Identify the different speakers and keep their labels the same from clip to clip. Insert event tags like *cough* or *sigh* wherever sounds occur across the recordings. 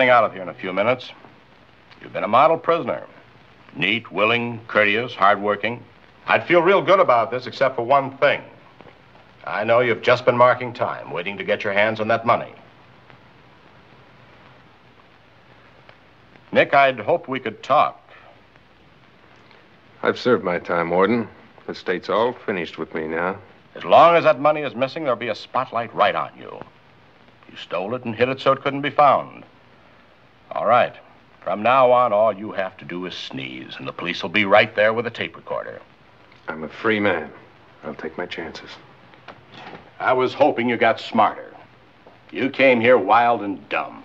Speaker 1: getting out of here in a few minutes. You've been a model prisoner. Neat, willing, courteous, hardworking. I'd feel real good about this except for one thing. I know you've just been marking time, waiting to get your hands on that money. Nick, I'd hoped we could talk.
Speaker 2: I've served my time, Warden. The state's all finished with me now.
Speaker 1: As long as that money is missing, there'll be a spotlight right on you. You stole it and hid it so it couldn't be found. All right. From now on, all you have to do is sneeze, and the police will be right there with a tape recorder.
Speaker 2: I'm a free man. I'll take my chances.
Speaker 1: I was hoping you got smarter. You came here wild and dumb.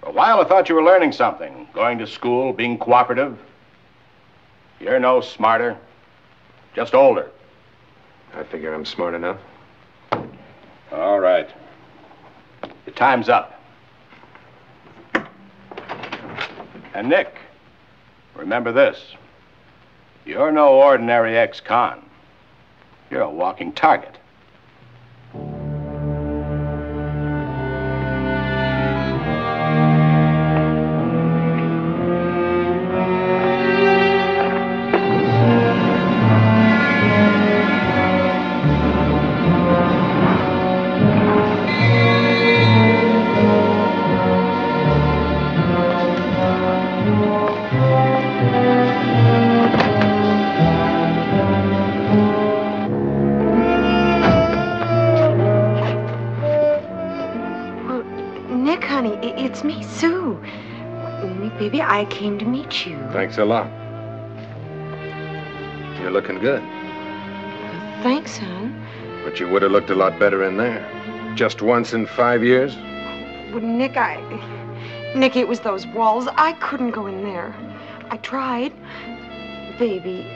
Speaker 1: For a while, I thought you were learning something, going to school, being cooperative. You're no smarter, just older.
Speaker 2: I figure I'm smart enough.
Speaker 1: All right. The time's up. And Nick, remember this. You're no ordinary ex-con. You're a walking target.
Speaker 2: Thanks a lot. You're looking good,
Speaker 3: Thanks, hon.
Speaker 2: but you would have looked a lot better in there. Just once in five years?
Speaker 3: Well, Nick, I. Nick, it was those walls. I couldn't go in there. I tried. Baby,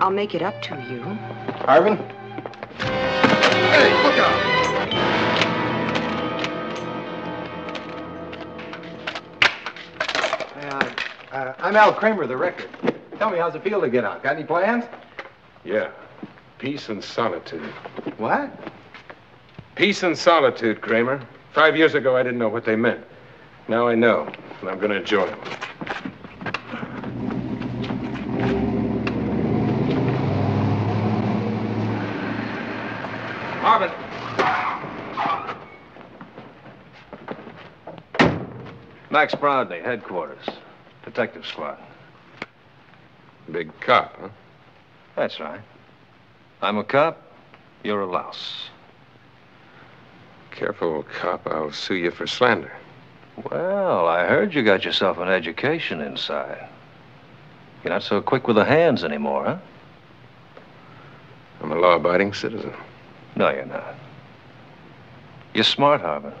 Speaker 3: I'll make it up to you.
Speaker 1: Harbin?
Speaker 4: Hey, look out! I'm Al Kramer, the record. Tell me, how's it feel to get out? Got any plans?
Speaker 2: Yeah. Peace and solitude.
Speaker 4: What?
Speaker 2: Peace and solitude, Kramer. Five years ago, I didn't know what they meant. Now I know, and I'm going to enjoy them.
Speaker 4: Marvin!
Speaker 5: Max Brodney, headquarters. Detective squad.
Speaker 2: Big cop, huh?
Speaker 5: That's right. I'm a cop, you're a louse.
Speaker 2: Careful, cop. I'll sue you for slander.
Speaker 5: Well, I heard you got yourself an education inside. You're not so quick with the hands anymore, huh?
Speaker 2: I'm a law abiding citizen.
Speaker 5: No, you're not. You're smart, Harbin,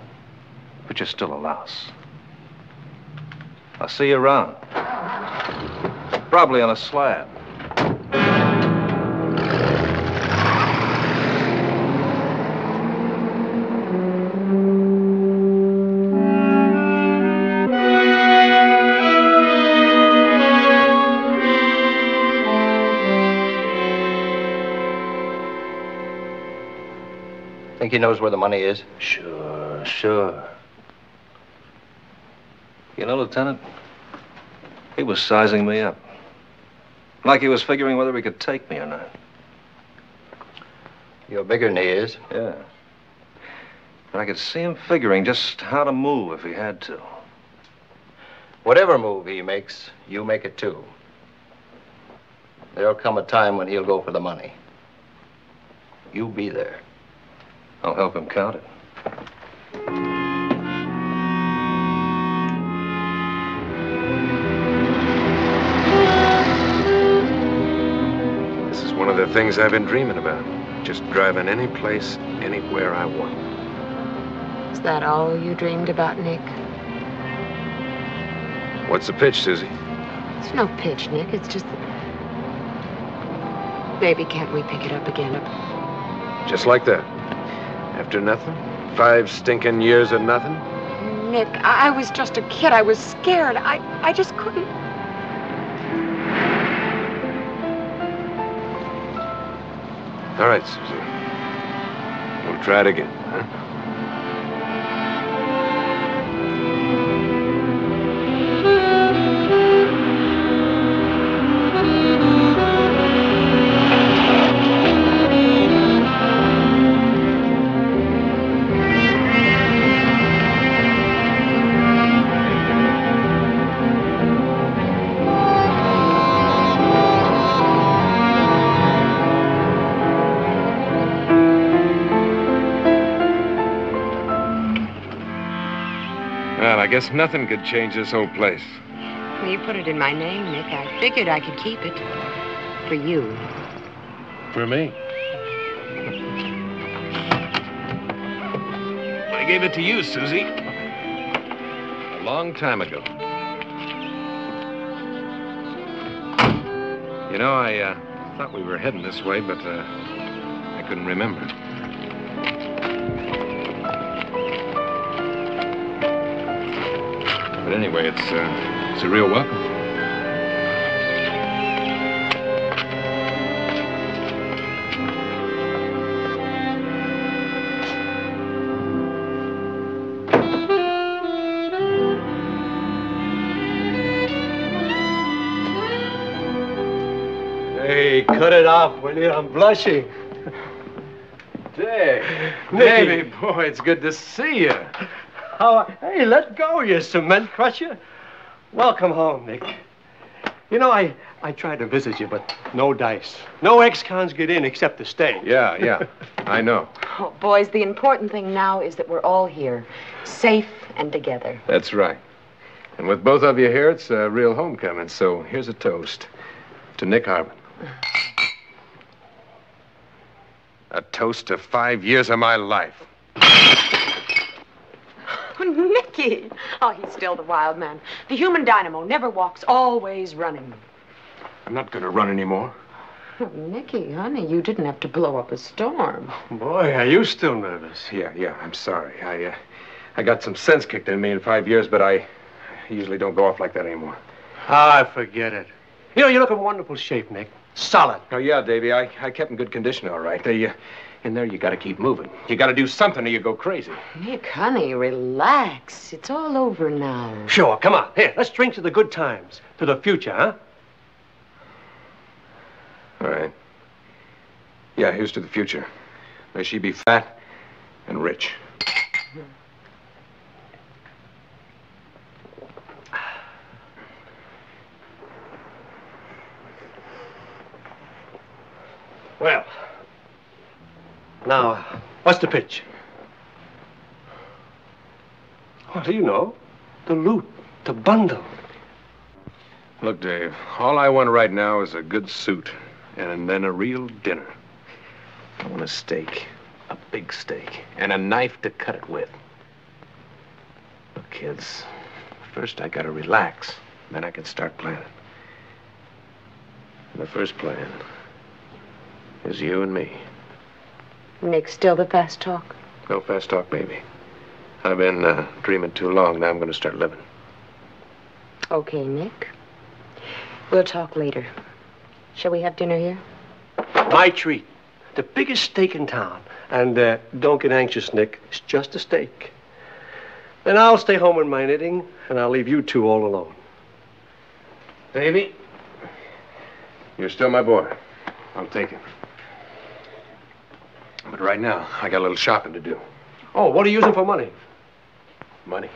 Speaker 5: but you're still a louse. I'll see you around. Probably on a slab.
Speaker 6: Think he knows where the money is?
Speaker 5: Sure, sure. You know, Lieutenant, he was sizing me up. Like he was figuring whether he could take me or not.
Speaker 6: You're bigger than he is.
Speaker 5: Yeah. But I could see him figuring just how to move if he had to.
Speaker 6: Whatever move he makes, you make it too. There'll come a time when he'll go for the money. You be there.
Speaker 5: I'll help him count it.
Speaker 2: Things I've been dreaming about. Just driving any place, anywhere I want.
Speaker 3: Is that all you dreamed about, Nick?
Speaker 2: What's the pitch, Susie?
Speaker 3: It's no pitch, Nick. It's just. Baby, can't we pick it up again?
Speaker 2: Just like that. After nothing? Five stinking years of nothing?
Speaker 3: Nick, I, I was just a kid. I was scared. I, I just couldn't.
Speaker 2: All right, Susie. We'll try it again, huh? Guess nothing could change this whole place.
Speaker 3: Well, you put it in my name, Nick. I figured I could keep it. For you.
Speaker 2: For me? I gave it to you, Susie. A long time ago. You know, I uh, thought we were heading this way, but uh, I couldn't remember. But anyway, it's, uh, it's a real welcome.
Speaker 7: Hey, cut it off, will you? I'm blushing.
Speaker 2: Dave.
Speaker 7: Nicky.
Speaker 2: Davey, boy, it's good to see you.
Speaker 7: How? Hey, let go, you cement crusher. Welcome home, Nick. You know, I, I tried to visit you, but no dice. No ex-cons get in except to stay.
Speaker 2: Yeah, yeah, I know.
Speaker 3: Oh, boys, the important thing now is that we're all here, safe and together.
Speaker 2: That's right. And with both of you here, it's a real homecoming. So here's a toast to Nick Harbin. A toast to five years of my life.
Speaker 3: Oh, Nicky! Oh, he's still the wild man. The human dynamo never walks, always running.
Speaker 2: I'm not going to run anymore.
Speaker 3: Oh, *laughs* Nicky, honey, you didn't have to blow up a storm.
Speaker 7: Boy, are you still nervous?
Speaker 2: Yeah, yeah, I'm sorry. I, uh, I got some sense kicked in me in five years, but I usually don't go off like that anymore.
Speaker 7: Ah, forget it. You know, you look in wonderful shape, Nick. Solid.
Speaker 2: Oh, yeah, Davy, I, I kept in good condition, all right. They, uh, in there, you got to keep moving. You got to do something or you go crazy.
Speaker 3: Nick, honey, relax. It's all over now.
Speaker 7: Sure, come on. Here, let's drink to the good times, to the future, huh?
Speaker 2: All right. Yeah, here's to the future. May she be fat and rich.
Speaker 7: Well, now, what's the pitch? What do you know? The loot, the bundle.
Speaker 2: Look, Dave, all I want right now is a good suit and then a real dinner. I want a steak, a big steak, and a knife to cut it with. Look, kids, first I gotta relax, then I can start planning. And the first plan is you and me.
Speaker 3: Nick, still the fast talk?
Speaker 2: No fast talk, baby. I've been uh, dreaming too long. Now I'm going to start living.
Speaker 3: Okay, Nick. We'll talk later. Shall we have dinner here?
Speaker 7: My treat. The biggest steak in town. And uh, don't get anxious, Nick. It's just a steak. Then I'll stay home with my knitting, and I'll leave you two all alone.
Speaker 2: Davy, you're still my boy. I'll take it. But right now, I got a little shopping to do.
Speaker 7: Oh, what are you using for money?
Speaker 2: Money.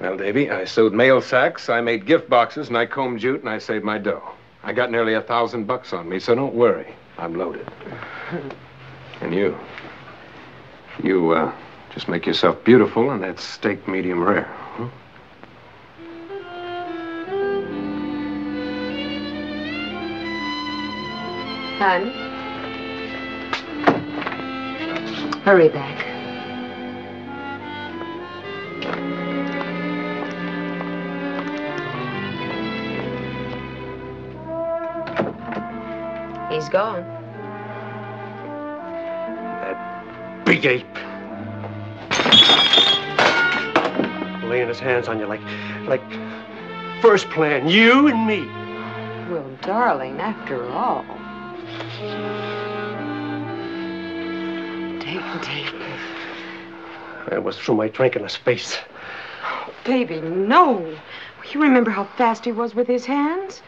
Speaker 2: Well, Davy, I sewed mail sacks, I made gift boxes, and I combed jute, and I saved my dough. I got nearly a thousand bucks on me, so don't worry. I'm loaded. *laughs* and you? You, uh, just make yourself beautiful, and that steak medium rare. huh?
Speaker 3: Hon? Hurry back. He's gone.
Speaker 7: That big ape. Laying his hands on you like, like first plan, you and me.
Speaker 3: Well, darling, after all. Dave, Dave.
Speaker 7: It was through my drink in his face.
Speaker 3: Baby, no. You remember how fast he was with his hands?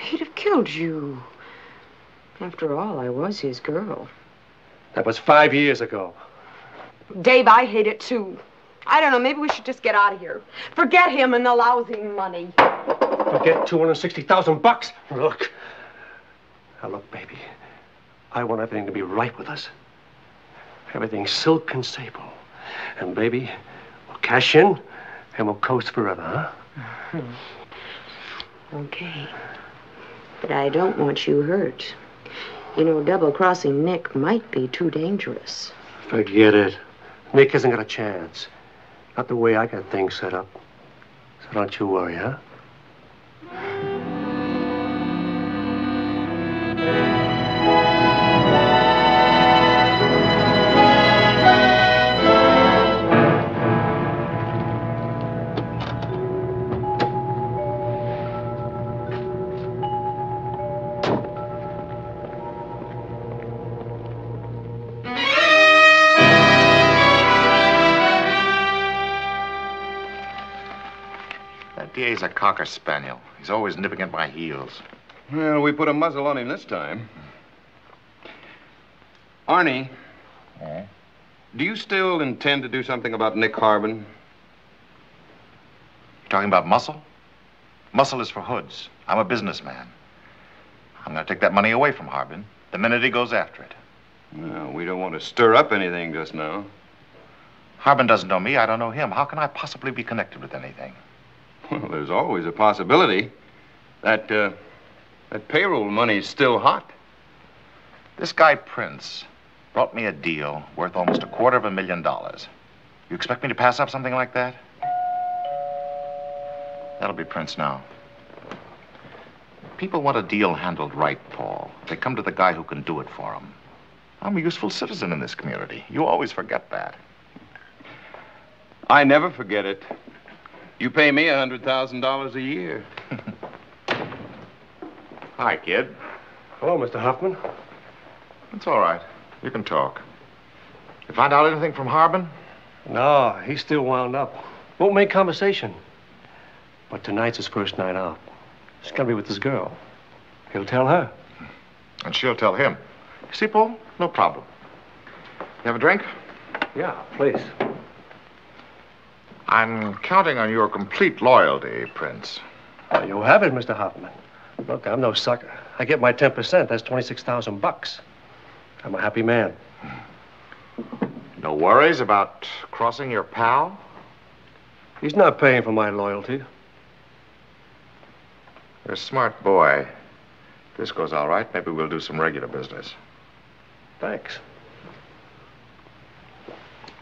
Speaker 3: He'd have killed you. After all, I was his girl.
Speaker 7: That was five years ago.
Speaker 3: Dave, I hate it too. I don't know, maybe we should just get out of here. Forget him and the lousy money.
Speaker 7: Forget 260,000 bucks. Look. Now, look, baby. I want everything to be right with us. Everything silk and sable. And, baby, we'll cash in and we'll coast forever, huh? Mm-hmm.
Speaker 3: Okay. But I don't want you hurt. You know, double crossing Nick might be too dangerous.
Speaker 7: Forget it. Nick hasn't got a chance. Not the way I got things set up. So don't you worry, huh?
Speaker 8: A cocker spaniel. He's always nipping at my heels.
Speaker 2: Well, we put a muzzle on him this time. Arnie, Yeah? do you still intend to do something about Nick Harbin?
Speaker 8: Talking about muscle? Muscle is for hoods. I'm a businessman. I'm going to take that money away from Harbin the minute he goes after it.
Speaker 2: Well, we don't want to stir up anything just now.
Speaker 8: Harbin doesn't know me. I don't know him. How can I possibly be connected with anything?
Speaker 2: Well, there's always a possibility. That, uh, that payroll money's still hot.
Speaker 8: This guy, Prince, brought me a deal worth almost a quarter of a million dollars. You expect me to pass up something like that? That'll be Prince now. People want a deal handled right, Paul. They come to the guy who can do it for them. I'm a useful citizen in this community. You always forget that.
Speaker 2: I never forget it. You pay me a $100,000 a year. *laughs*
Speaker 8: Hi, kid.
Speaker 7: Hello, Mr. Huffman.
Speaker 8: It's all right. You can talk. You find out anything from Harbin?
Speaker 7: No, he's still wound up. Won't make conversation. But tonight's his first night out. He's gonna be with this girl. He'll tell her.
Speaker 8: And she'll tell him. You see, Paul? No problem. You have a drink?
Speaker 7: Yeah, please.
Speaker 8: I'm counting on your complete loyalty, Prince.
Speaker 7: Well, you have it, Mr. Hoffman. Look, I'm no sucker. I get my 10%. That's 26,000 bucks. I'm a happy man.
Speaker 8: No worries about crossing your pal?
Speaker 7: He's not paying for my loyalty.
Speaker 8: You're a smart boy. If this goes all right, maybe we'll do some regular business.
Speaker 7: Thanks.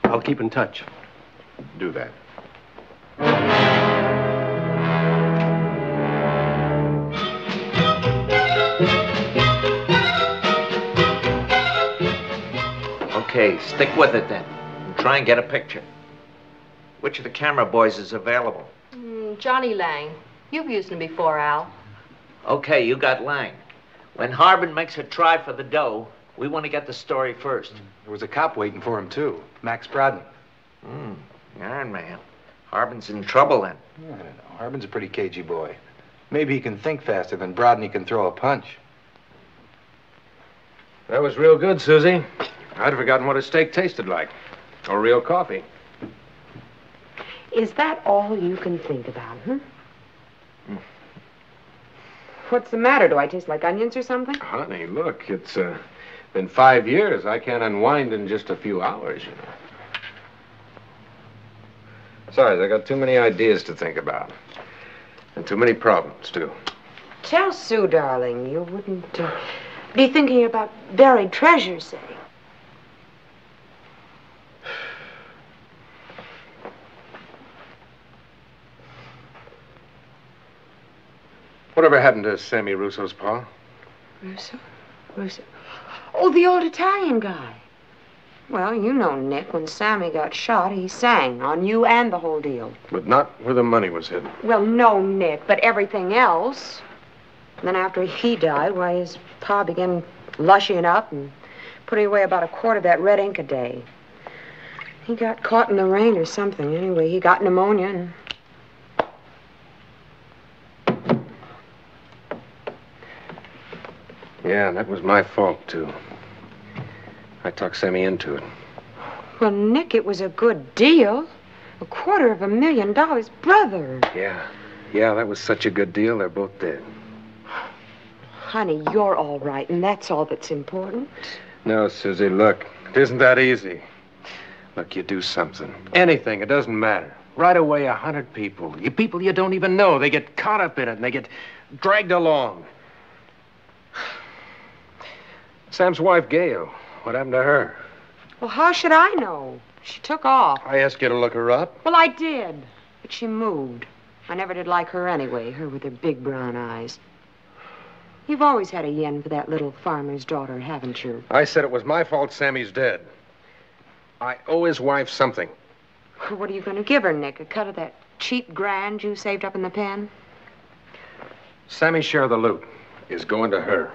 Speaker 7: I'll keep in touch.
Speaker 8: Do that.
Speaker 6: Okay, stick with it then. And try and get a picture. Which of the camera boys is available?
Speaker 9: Mm, Johnny Lang. You've used him before, Al.
Speaker 6: Okay, you got Lang. When Harbin makes a try for the dough, we want to get the story first.
Speaker 4: There was a cop waiting for him, too. Max Brodney.
Speaker 6: Hmm, Iron Man. Harbin's in trouble then.
Speaker 4: I don't know. Harbin's a pretty cagey boy. Maybe he can think faster than Brodney can throw a punch.
Speaker 2: That was real good, Susie. I'd forgotten what a steak tasted like. Or real coffee.
Speaker 3: Is that all you can think about, huh? What's the matter? Do I taste like onions or something?
Speaker 2: Honey, look, it's uh, been five years. I can't unwind in just a few hours, you know. Besides, I got too many ideas to think about. And too many problems, too.
Speaker 3: Tell Sue, darling, you wouldn't uh, be thinking about buried treasure, say.
Speaker 2: Whatever happened to Sammy Russo's pa?
Speaker 3: Russo? Russo? Oh, the old Italian guy. Well, you know, Nick, when Sammy got shot, he sang on you and the whole deal.
Speaker 2: But not where the money was hidden.
Speaker 3: Well, no, Nick, but everything else. And then after he died, why, his pa began lushing up and putting away about a quarter of that red ink a day. He got caught in the rain or something. Anyway, he got pneumonia and
Speaker 2: Yeah, that was my fault, too. I talked Sammy into it.
Speaker 3: Well, Nick, it was a good deal. A quarter of a million dollars. Brother.
Speaker 2: Yeah. Yeah, that was such a good deal, they're both dead.
Speaker 3: Honey, you're all right, and that's all that's important.
Speaker 2: No, Susie, look. It isn't that easy. Look, you do something. Anything, it doesn't matter. Right away, a hundred people. You people you don't even know. They get caught up in it and they get dragged along. *sighs* Sam's wife, Gail. What happened to her?
Speaker 3: Well, how should I know? She took off.
Speaker 2: I asked you to look her up.
Speaker 3: Well, I did, but she moved. I never did like her anyway, her with her big brown eyes. You've always had a yen for that little farmer's daughter, haven't you?
Speaker 2: I said it was my fault Sammy's dead. I owe his wife something. *laughs*
Speaker 3: What are you going to give her, Nick? A cut of that cheap grand you saved up in the pen?
Speaker 2: Sammy's share of the loot is going to her.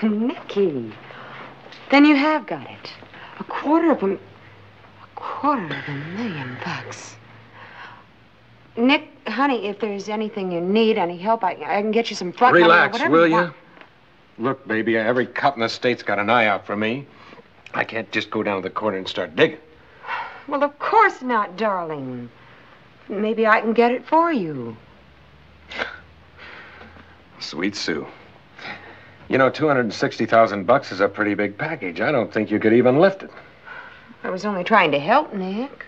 Speaker 2: *laughs*
Speaker 3: Nicky. Then you have got it. A quarter of a... A quarter of a million bucks. Nick, honey, if there's anything you need, any help, I, I can get you some front money or
Speaker 2: Relax,
Speaker 3: whatever
Speaker 2: will you?
Speaker 3: want.
Speaker 2: Look, baby, every cop in the state's got an eye out for me. I can't just go down to the corner and start digging.
Speaker 3: Well, of course not, darling. Maybe I can get it for you.
Speaker 2: Sweet Sue. You know, 260,000 bucks is a pretty big package. I don't think you could even lift it.
Speaker 3: I was only trying to help, Nick.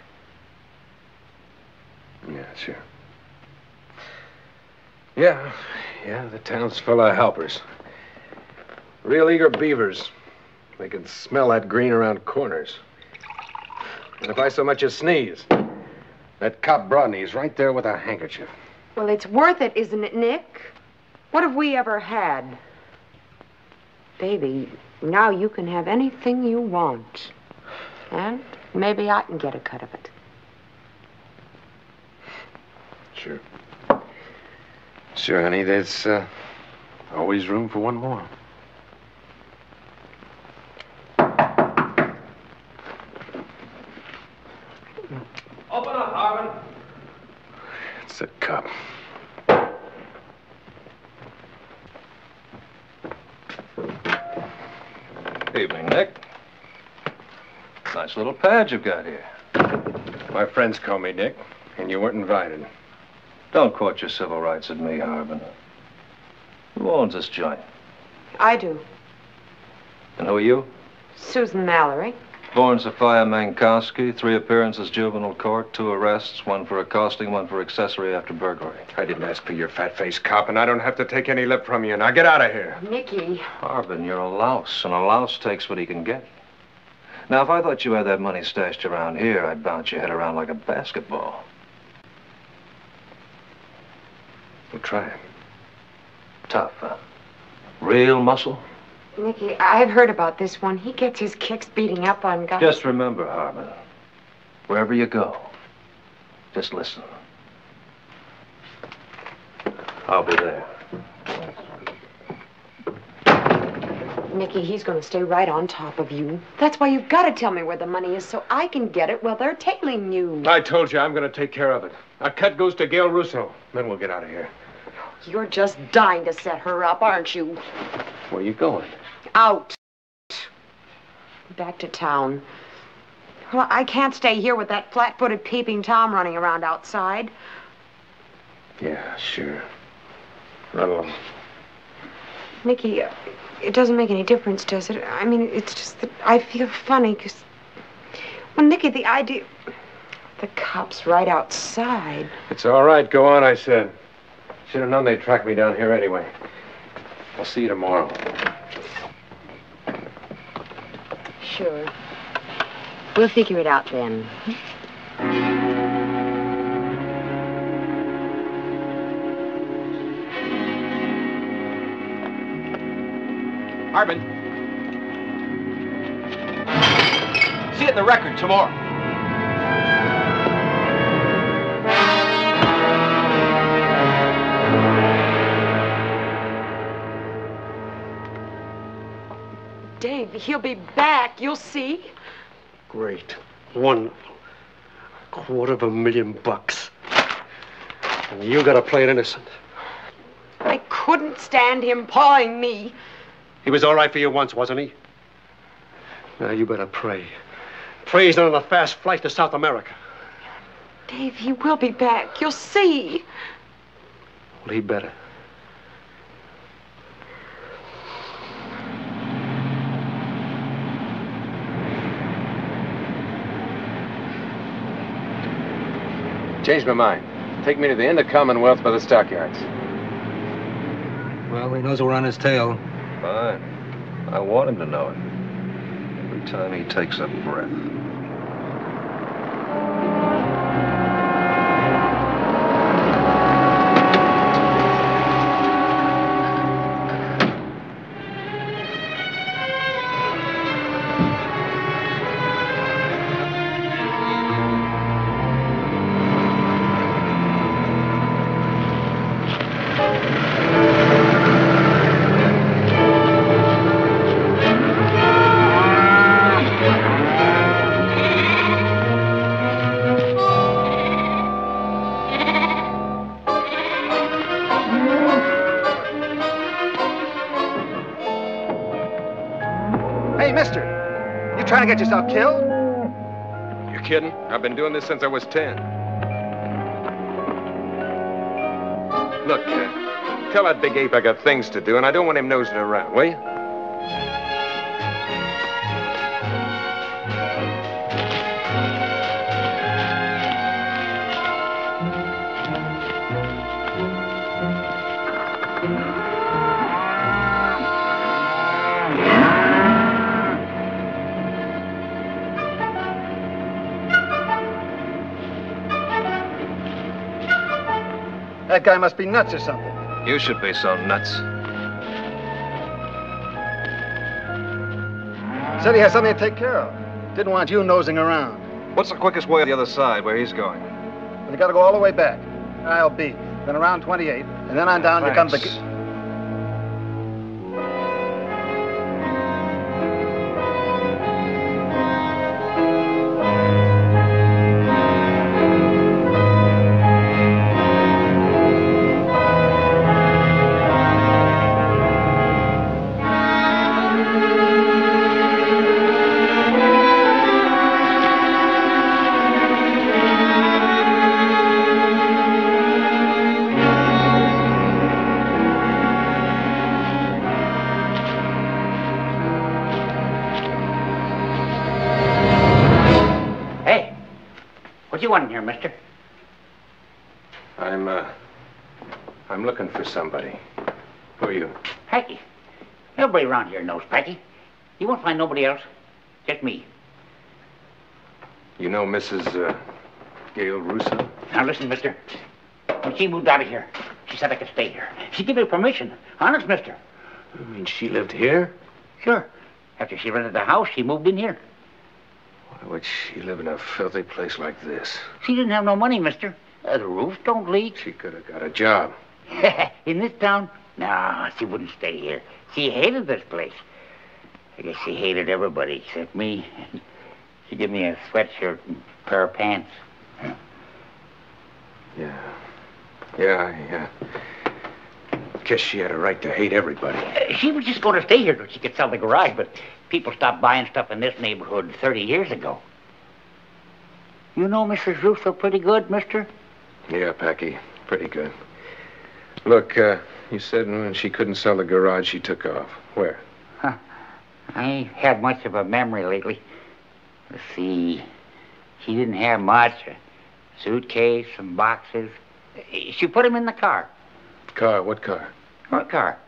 Speaker 2: Yeah, sure. Yeah, yeah, the town's full of helpers. Real eager beavers. They can smell that green around corners. And if I so much as sneeze, that cop Brodney's right there with a handkerchief.
Speaker 3: Well, it's worth it, isn't it, Nick? What have we ever had? Baby, now you can have anything you want. And maybe I can get a cut of it.
Speaker 2: Sure. Sure, honey, there's uh, always room for one more.
Speaker 7: Open up, Harbin.
Speaker 2: It's a cop.
Speaker 5: Evening, Nick. Nice little pad you've got here.
Speaker 2: My friends call me Nick, and you weren't invited.
Speaker 5: Don't quote your civil rights at me, Harbin. Who owns this joint?
Speaker 3: I do.
Speaker 5: And who are you?
Speaker 3: Susan Mallory.
Speaker 5: Born Sophia Mankowski, three appearances juvenile court, two arrests, one for accosting, one for accessory after burglary.
Speaker 2: I didn't ask for your fat-faced cop, and I don't have to take any lip from you. Now get out of here.
Speaker 3: Nicky.
Speaker 5: Harbin, you're a louse, and a louse takes what he can get. Now, if I thought you had that money stashed around here, I'd bounce your head around like a basketball.
Speaker 2: We'll try it.
Speaker 5: Tough, huh? Real muscle?
Speaker 3: Nicky, I've heard about this one. He gets his kicks beating up on guys.
Speaker 5: Just remember, Harbin, wherever you go, just listen. I'll be there.
Speaker 3: Nicky, he's going to stay right on top of you. That's why you've got to tell me where the money is so I can get it while they're tailing you.
Speaker 2: I told you I'm going to take care of it. A cut goes to Gail Russo. Then we'll get out of here.
Speaker 3: You're just dying to set her up, aren't you?
Speaker 2: Where you going?
Speaker 3: Out. Back to town. Well, I can't stay here with that flat-footed peeping Tom running around outside.
Speaker 2: Yeah, sure. Run along.
Speaker 3: Nicky, uh, it doesn't make any difference, does it? I mean, it's just that I feel funny because... Well, Nicky, the idea... The cop's right outside.
Speaker 2: It's all right. Go on, I said. Should have known they'd track me down here anyway. I'll see you tomorrow.
Speaker 3: Sure. We'll figure it out then.
Speaker 2: Harbin.
Speaker 7: See it in the record tomorrow.
Speaker 3: Dave, he'll be back. You'll see.
Speaker 7: Great. One quarter of a million bucks. And you gotta play it innocent.
Speaker 3: I couldn't stand him pawing me.
Speaker 7: He was all right for you once, wasn't he? Now you better pray. Pray he's not on a fast flight to South America.
Speaker 3: Dave, he will be back. You'll see.
Speaker 7: Well, he better.
Speaker 2: Changed my mind. Take me to the end of Commonwealth by the stockyards.
Speaker 10: Well, he knows we're on his tail.
Speaker 5: Fine. I want him to know it. Every time he takes a breath.
Speaker 4: Get yourself killed?
Speaker 2: You kidding? I've been doing this since I was 10. Look, uh, tell that big ape I got things to do, and I don't want him nosing around, will you?
Speaker 4: That guy must be nuts or something.
Speaker 5: You should be so nuts.
Speaker 4: Said he has something to take care of. Didn't want you nosing around.
Speaker 5: What's the quickest way to the other side where he's going?
Speaker 4: But you gotta go all the way back. I'll be. Then around 28, and then on down.
Speaker 5: Thanks.
Speaker 11: Hey,
Speaker 2: somebody. Who are you?
Speaker 11: Packy. Everybody around here knows Packy. You won't find nobody else. Just me.
Speaker 2: You know Mrs. Uh, Gail Russo?
Speaker 11: Now listen, mister. When she moved out of here, she said I could stay here. She gave me permission. Honest, mister.
Speaker 2: You mean, she lived here?
Speaker 11: Sure. After she rented the house, she moved in here.
Speaker 2: Why would she live in a filthy place like this?
Speaker 11: She didn't have no money, mister. Uh, the roofs don't leak.
Speaker 2: She could have got a job. *laughs*
Speaker 11: in this town? No, she wouldn't stay here. She hated this place. I guess she hated everybody except me. She gave me a sweatshirt and a pair of pants.
Speaker 2: Yeah. Yeah, I, uh, guess she had a right to hate everybody.
Speaker 11: Uh, She was just going to stay here till she could sell the garage, but people stopped buying stuff in this neighborhood 30 years ago. You know Mrs. Russo pretty good, mister?
Speaker 2: Yeah, Packy, pretty good. Look, uh, you said when she couldn't sell the garage, she took off. Where?
Speaker 11: I ain't had much of a memory lately. Let's see. She didn't have much. A suitcase, some boxes. She put them in the car.
Speaker 2: Car? What car?
Speaker 11: What car?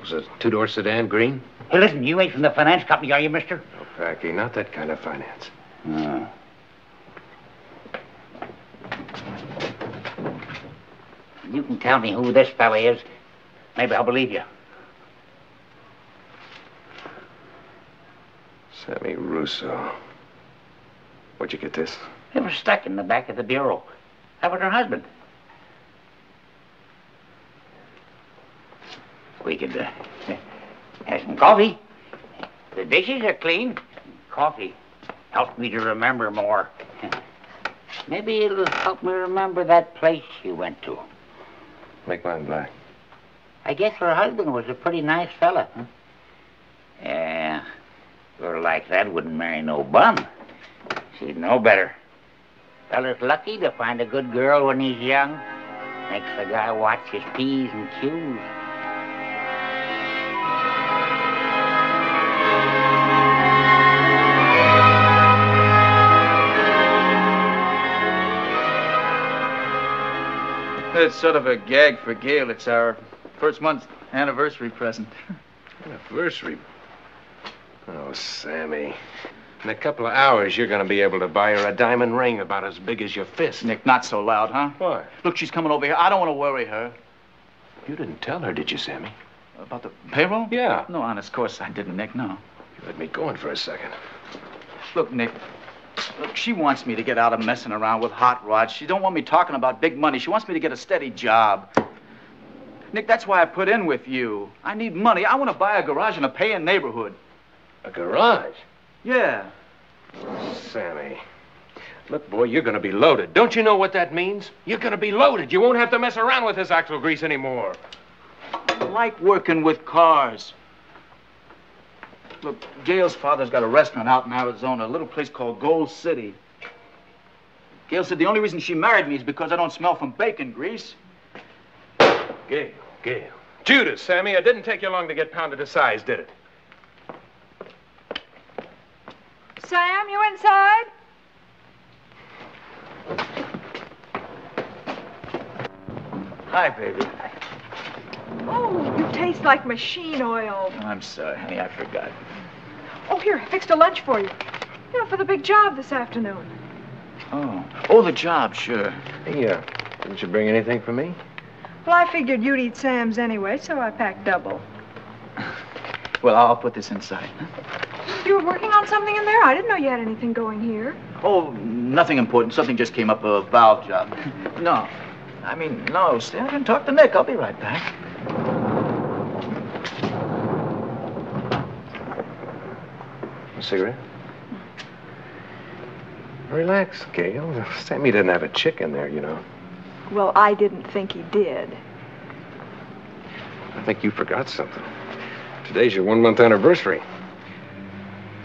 Speaker 2: Was it a two-door sedan, green?
Speaker 11: Hey, listen, you ain't from the finance company, are you, mister?
Speaker 2: No, Packy, not that kind of finance.
Speaker 11: Uh, You can tell me who this fella is. Maybe I'll believe you.
Speaker 2: Sammy Russo. Where'd you get this?
Speaker 11: It was stuck in the back of the bureau. That was her husband. We could uh, *laughs* have some coffee. The dishes are clean. Coffee helps me to remember more. *laughs* Maybe it'll help me remember that place you went to.
Speaker 2: Make mine black.
Speaker 11: I guess her husband was a pretty nice fella. Huh? Yeah, girl like that wouldn't marry no bum. She'd know better. Fella's lucky to find a good girl when he's young. Makes the guy watch his P's and Q's.
Speaker 10: It's sort of a gag for Gail. It's our first month anniversary present.
Speaker 2: Anniversary? Oh, Sammy. In a couple of hours, you're going to be able to buy her a diamond ring about as big as your fist.
Speaker 10: Nick, not so loud, huh?
Speaker 2: Why?
Speaker 10: Look, she's coming over here. I don't want to worry her.
Speaker 2: You didn't tell her, did you, Sammy?
Speaker 10: About the payroll?
Speaker 2: Yeah.
Speaker 10: No, honest course I didn't, Nick, no.
Speaker 2: You let me go in for a second.
Speaker 10: Look, Nick. Look, she wants me to get out of messing around with hot rods. She don't want me talking about big money. She wants me to get a steady job. Nick, that's why I put in with you. I need money. I want to buy a garage in a paying neighborhood.
Speaker 2: A garage?
Speaker 10: Yeah.
Speaker 2: Sammy. Look, boy, you're going to be loaded. Don't you know what that means? You're going to be loaded. You won't have to mess around with this axle grease anymore.
Speaker 10: I like working with cars. Look, Gail's father's got a restaurant out in Arizona, a little place called Gold City. Gail said the only reason she married me is because I don't smell from bacon grease.
Speaker 2: Gail, Gail. Judas, Sammy, it didn't take you long to get pounded to size, did it?
Speaker 12: Sam, you inside?
Speaker 10: Hi, baby.
Speaker 12: Oh, you taste like machine oil.
Speaker 10: I'm sorry, honey, I forgot.
Speaker 12: Oh, here, I fixed a lunch for you. You know, for the big job this afternoon.
Speaker 10: Oh. Oh, the job, sure.
Speaker 2: Hey, uh, didn't you bring anything for me?
Speaker 12: Well, I figured you'd eat Sam's anyway, so I packed double. *laughs*
Speaker 10: Well, I'll put this inside.
Speaker 12: You were working on something in there? I didn't know you had anything going here.
Speaker 10: Oh, nothing important. Something just came up, a valve job. *laughs* No. I mean, no, stay out and talk to Nick. I'll be right back.
Speaker 2: Cigarette? Relax, Gail. Sammy didn't have a chick in there, you know.
Speaker 12: Well, I didn't think he did.
Speaker 2: I think you forgot something. Today's your one month anniversary.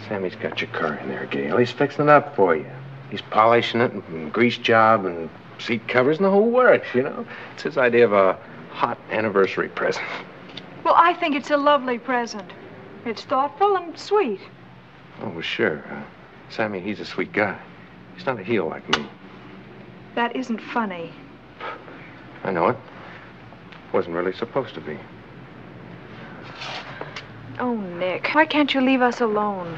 Speaker 2: Sammy's got your car in there, Gail. He's fixing it up for you. He's polishing it and grease job and seat covers and the whole works, you know. It's his idea of a hot anniversary present.
Speaker 12: Well, I think it's a lovely present. It's thoughtful and sweet.
Speaker 2: Oh, well, sure. Uh, Sammy, he's a sweet guy. He's not a heel like me.
Speaker 12: That isn't funny.
Speaker 2: I know it. Wasn't really supposed to be.
Speaker 12: Oh, Nick, why can't you leave us alone?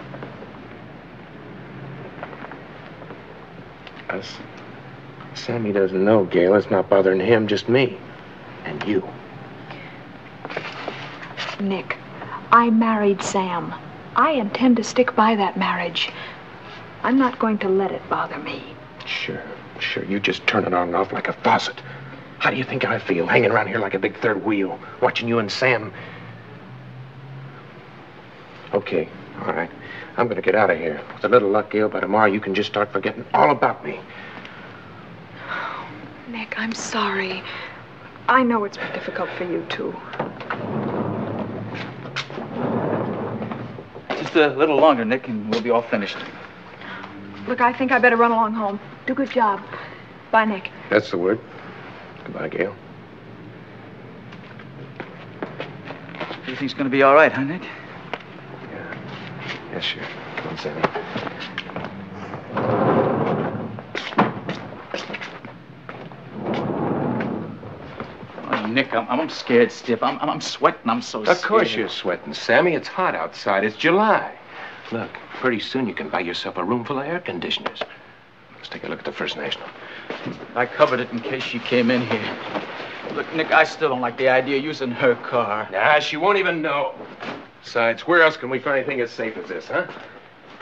Speaker 2: Us? Sammy doesn't know, Gail. It's not bothering him, just me. And you.
Speaker 12: Nick, I married Sam. I intend to stick by that marriage. I'm not going to let it bother me.
Speaker 2: Sure, sure. You just turn it on and off like a faucet. How do you think I feel, hanging around here like a big third wheel, watching you and Sam? Okay, all right. I'm gonna get out of here. With a little luck, Gail, by tomorrow you can just start forgetting all about me.
Speaker 12: Nick, I'm sorry. I know it's been difficult for you, too.
Speaker 10: Just a little longer, Nick, and we'll be all finished.
Speaker 12: Look, I think I better run along home. Do a good job. Bye, Nick.
Speaker 2: That's the word. Goodbye, Gail.
Speaker 10: Everything's gonna be all right, huh, Nick? Yeah.
Speaker 2: Yes, sure. Come on, Sammy.
Speaker 10: I'm, I'm scared stiff. I'm, I'm, I'm sweating. I'm so scared.
Speaker 2: Of course
Speaker 10: scared.
Speaker 2: you're sweating, Sammy. It's hot outside. It's July. Look, pretty soon you can buy yourself a room full of air conditioners. Let's take a look at the First National.
Speaker 10: I covered it in case she came in here. Look, Nick, I still don't like the idea of using her car.
Speaker 2: Nah, she won't even know. Besides, where else can we find anything as safe as this, huh?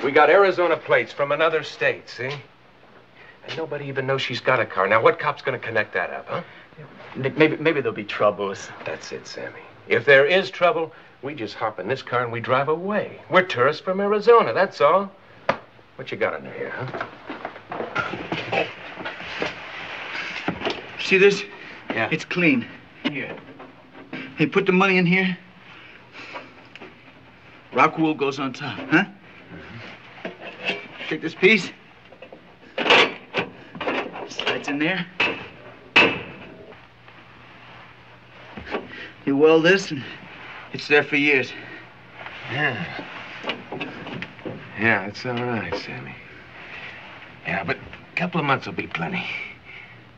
Speaker 2: We got Arizona plates from another state, see? And nobody even knows she's got a car. Now, what cop's gonna connect that up, huh?
Speaker 10: Nick, maybe, maybe there'll be troubles.
Speaker 2: That's it, Sammy. If there is trouble, we just hop in this car and we drive away. We're tourists from Arizona, that's all. What you got under here, huh?
Speaker 10: See this?
Speaker 2: Yeah.
Speaker 10: It's clean. Here. Hey, put the money in here. Rock wool goes on top, huh? Mm-hmm. Take this piece. Slides in there. You weld this, and it's there for years.
Speaker 2: Yeah. Yeah, it's all right, Sammy. Yeah, but a couple of months will be plenty.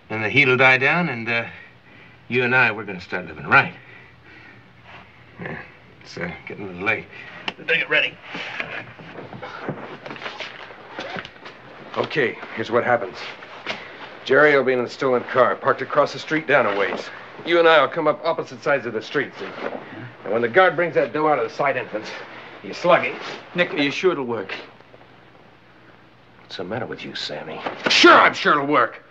Speaker 2: Then the heat'll die down, and uh, you and I, we're gonna start living right. Yeah, it's uh, getting a little late.
Speaker 10: Better get ready.
Speaker 2: Okay, here's what happens. Jerry will be in a stolen car, parked across the street down a ways. You and I will come up opposite sides of the street, see? And when the guard brings that dough out of the side entrance, you slug it.
Speaker 10: Nick, are you sure it'll work?
Speaker 2: What's the matter with you, Sammy? Sure, I'm sure it'll work.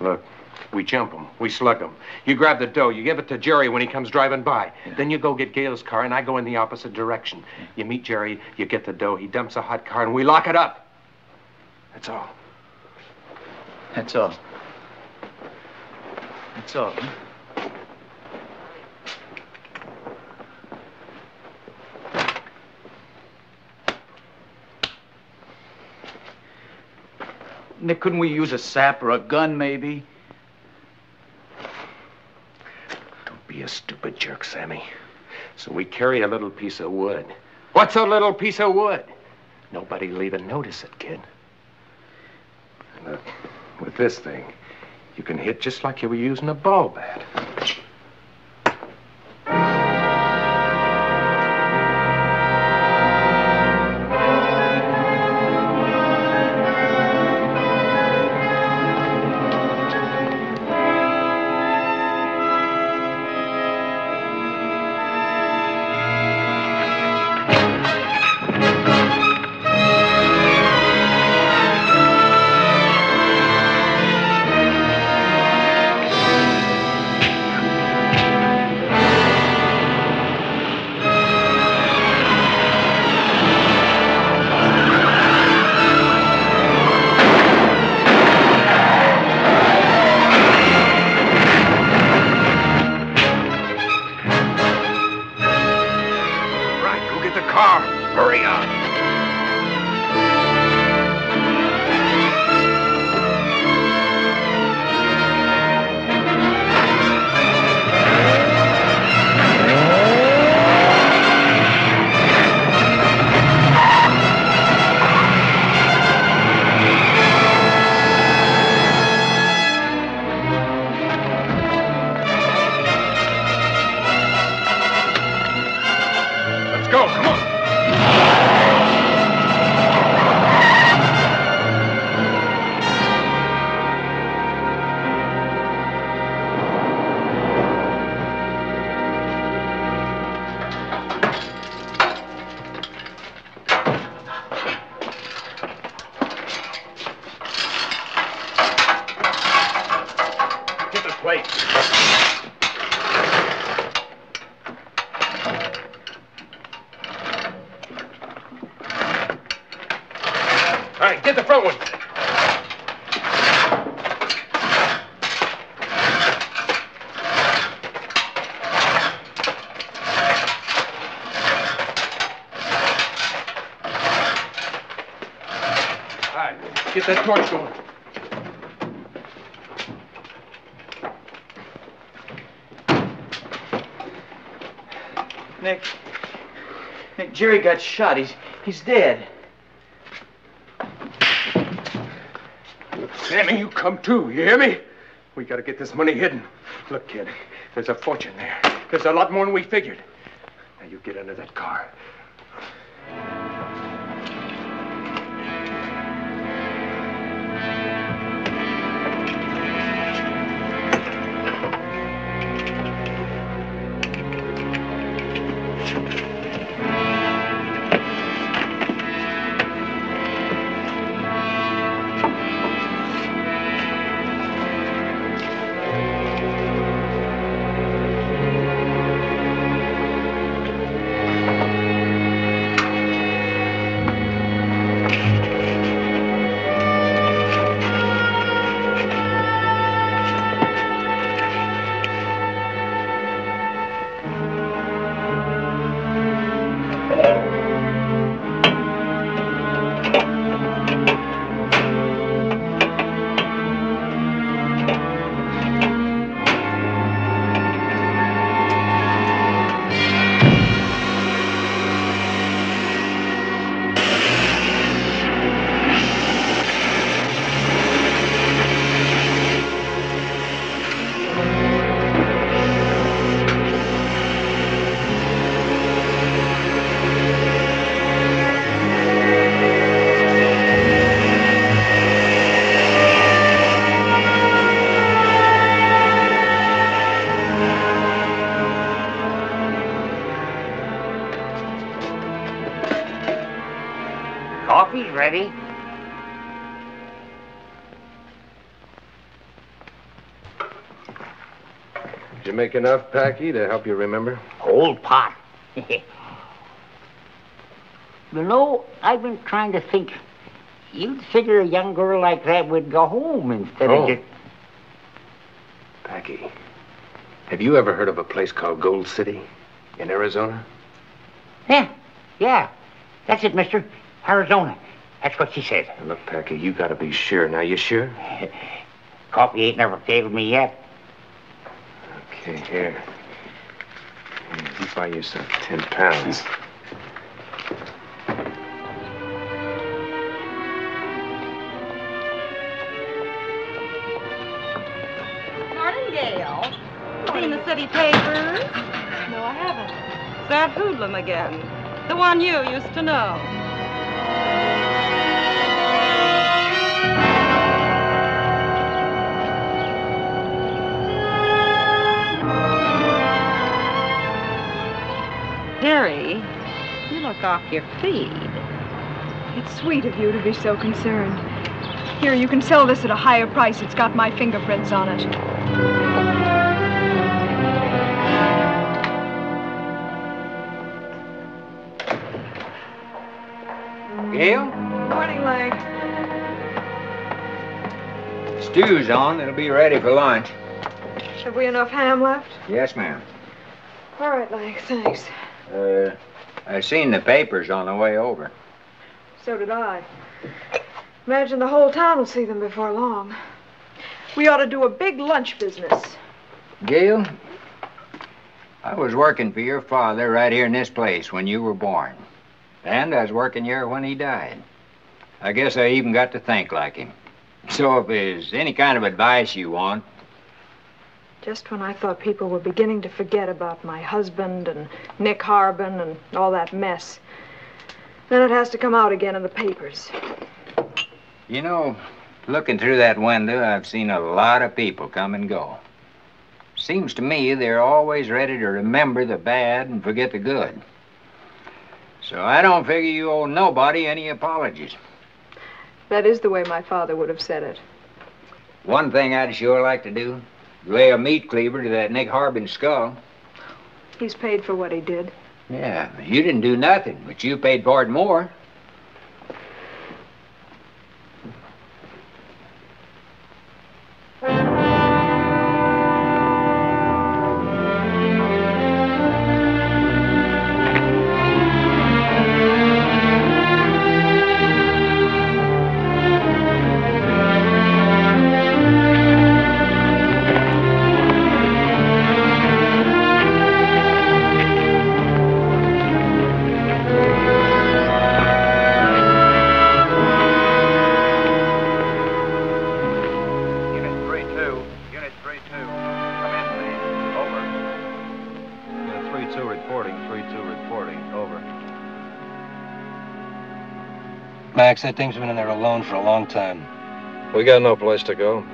Speaker 2: Look, we jump him, we slug him. You grab the dough, you give it to Jerry when he comes driving by. Then you go get Gail's car, and I go in the opposite direction. You meet Jerry, you get the dough, he dumps a hot car, and we lock it up. That's all.
Speaker 10: That's all. That's all, huh? Nick, couldn't we use a sap or a gun, maybe?
Speaker 2: Don't be a stupid jerk, Sammy. So we carry a little piece of wood. What's a little piece of wood? Nobody'll even notice it, kid. Look, with this thing, you can hit just like you were using a ball bat. The. All right, get the front one. Get that torch going.
Speaker 10: Nick. Nick, Jerry got shot. He's he's dead.
Speaker 2: Sammy, you come too. You hear me? We gotta get this money hidden. Look, kid, there's a fortune there. There's a lot more than we figured.
Speaker 11: Ready.
Speaker 2: Did you make enough, Packy, to help you remember?
Speaker 11: Old pot. *laughs* you know, I've been trying to think. You'd figure a young girl like that would go home instead
Speaker 2: Oh.
Speaker 11: of just.
Speaker 2: Packy, have you ever heard of a place called Gold City in Arizona?
Speaker 11: Yeah, yeah. That's it, mister. Arizona. That's what she said.
Speaker 2: Now, Look, Packy, you gotta be sure. Now, you sure? *laughs*
Speaker 11: Coffee ain't never failed me yet.
Speaker 2: Okay, here. Here, You buy yourself ten pounds.
Speaker 13: Morning, Gail. Seen the city papers?
Speaker 12: No, I haven't.
Speaker 13: It's that hoodlum again. The one you used to know. Harry, you look off your feed.
Speaker 12: It's sweet of you to be so concerned. Here, you can sell this at a higher price. It's got my fingerprints on it.
Speaker 14: Gail,
Speaker 3: Morning, Leg.
Speaker 14: stew's on. It'll be ready for lunch.
Speaker 3: Have we enough ham left?
Speaker 14: Yes, ma'am.
Speaker 3: All right, Leg, thanks.
Speaker 14: Uh, I seen the papers on the way over.
Speaker 12: So did I. Imagine the whole town will see them before long. We ought to do a big lunch business.
Speaker 14: Gail, I was working for your father right here in this place when you were born. And I was working here when he died. I guess I even got to think like him. So if there's any kind of advice you want,
Speaker 12: Just when I thought people were beginning to forget about my husband and Nick Harbin and all that mess. Then it has to come out again in the papers.
Speaker 14: you know, looking through that window, I've seen a lot of people come and go. Seems to me they're always ready to remember the bad and forget the good. So I don't figure you owe nobody any apologies.
Speaker 12: That is the way my father would have said it.
Speaker 14: One thing I'd sure like to do, lay a meat cleaver to that Nick Harbin skull.
Speaker 12: He's paid for what he did.
Speaker 14: Yeah, you didn't do nothing, but you paid for it more.
Speaker 7: Max, that thing's been in there alone for a long time.
Speaker 2: We got no place to go.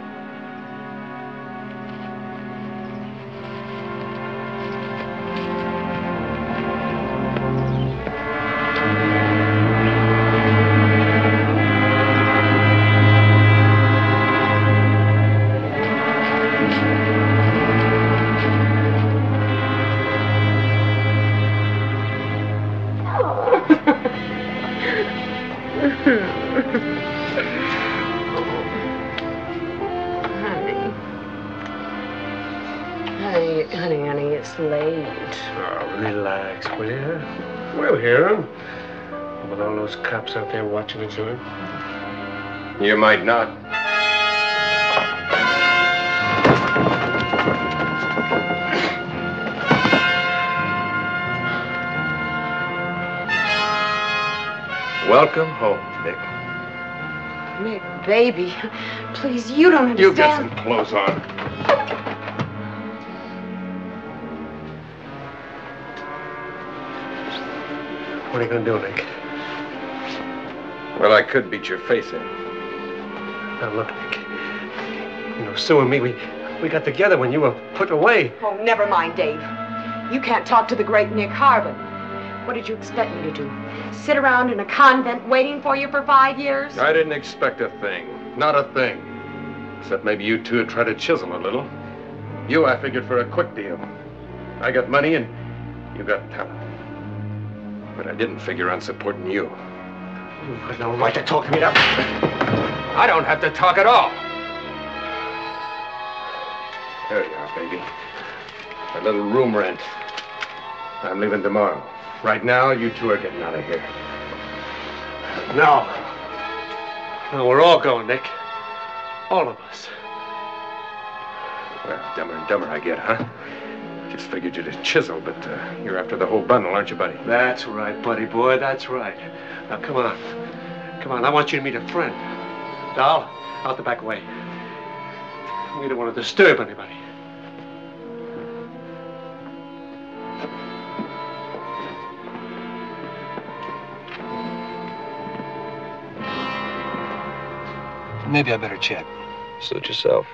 Speaker 7: You
Speaker 2: might not. Welcome home, Nick.
Speaker 3: Nick, baby, please, you don't understand.
Speaker 2: You get some clothes on.
Speaker 7: What are you gonna do, Nick?
Speaker 2: Well, I could beat your face in.
Speaker 7: Now look, Nick. You know, Sue and me, we we got together when you were put away.
Speaker 3: Oh, never mind, Dave. You can't talk to the great Nick Harbin. What did you expect me to do? sit around in a convent waiting for you for five years?
Speaker 2: I didn't expect a thing. Not a thing. Except maybe you two would try to chisel a little. You, I figured for a quick deal. I got money and you got talent. But I didn't figure on supporting you.
Speaker 7: You have got no right to talk to me that
Speaker 2: I don't have to talk at all. There you are, baby. A little room rent. I'm leaving tomorrow. Right now, you two are getting out of here.
Speaker 7: No. No, we're all going, Nick. All of us.
Speaker 2: Well, dumber and dumber I get, huh? Just figured you'd have chiseled, but uh, you're after the whole bundle, aren't you, buddy?
Speaker 7: That's right, buddy boy, that's right. Now, come on. Come on, I want you to meet a friend. Doll, out the back way. We don't want to disturb anybody.
Speaker 15: Maybe I better check.
Speaker 5: Suit yourself.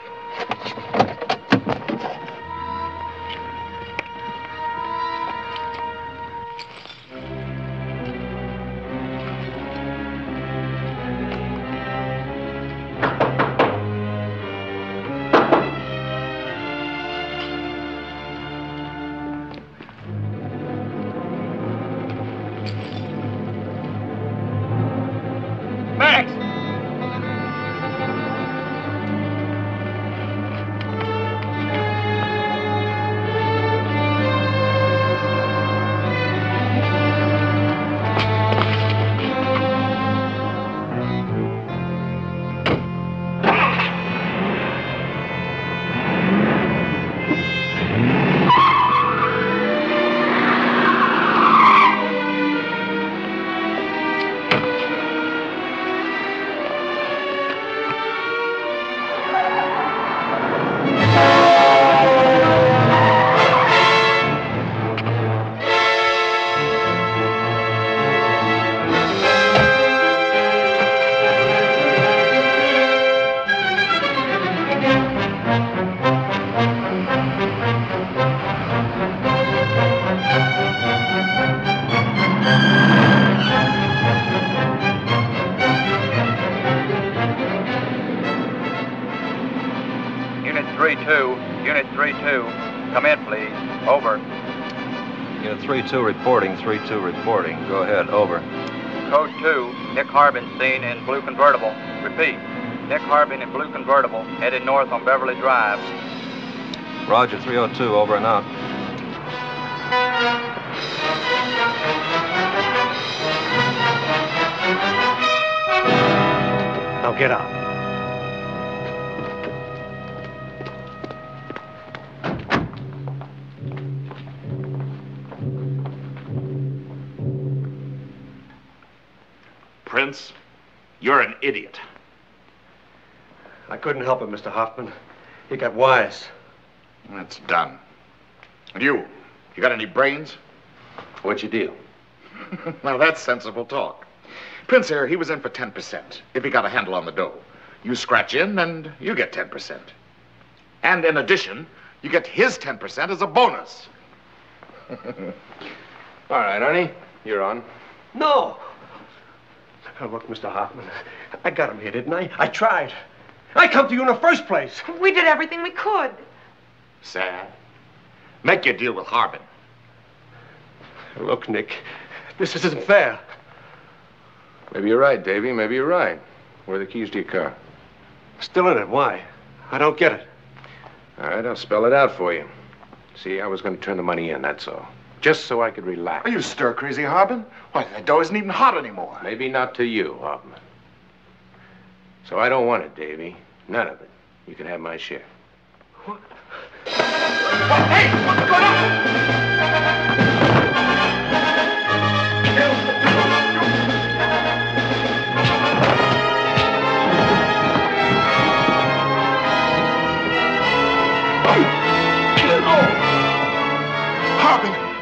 Speaker 16: 3-2 reporting, 3-2 reporting. Go ahead, over.
Speaker 17: Code 2, Nick Harbin seen in blue convertible. Repeat, Nick Harbin in blue convertible, headed north on Beverly Drive.
Speaker 16: Roger, 302, over and out.
Speaker 7: Now get out.
Speaker 8: Idiot.
Speaker 7: I couldn't help it, Mr. Hoffman. He got wise.
Speaker 8: That's done. And you, you got any brains?
Speaker 2: What's your deal? *laughs*
Speaker 8: now that's sensible talk. Prince here, he was in for 10% if he got a handle on the dough. You scratch in and you get 10%. And in addition, you get his 10% as a bonus. *laughs*
Speaker 2: All right, honey, you're on.
Speaker 7: No. Oh, look, Mr. Hoffman, I got him here, didn't I? I tried. I come to you in the first place.
Speaker 3: We did everything we could.
Speaker 8: Sad. Make your deal with Harbin.
Speaker 7: Look, Nick, this isn't fair.
Speaker 2: Maybe you're right, Davy. Maybe you're right. Where are the keys to your car?
Speaker 7: Still in it. Why? I don't get it.
Speaker 2: All right, I'll spell it out for you. See, I was going to turn the money in, that's all. Just so I could relax.
Speaker 8: Are you stir crazy, Harbin? Why, the dough isn't even hot anymore.
Speaker 2: Maybe not to you, Hoffman. So I don't want it, Davy. None of it. You can have my share. What?
Speaker 8: Hey, what's going on?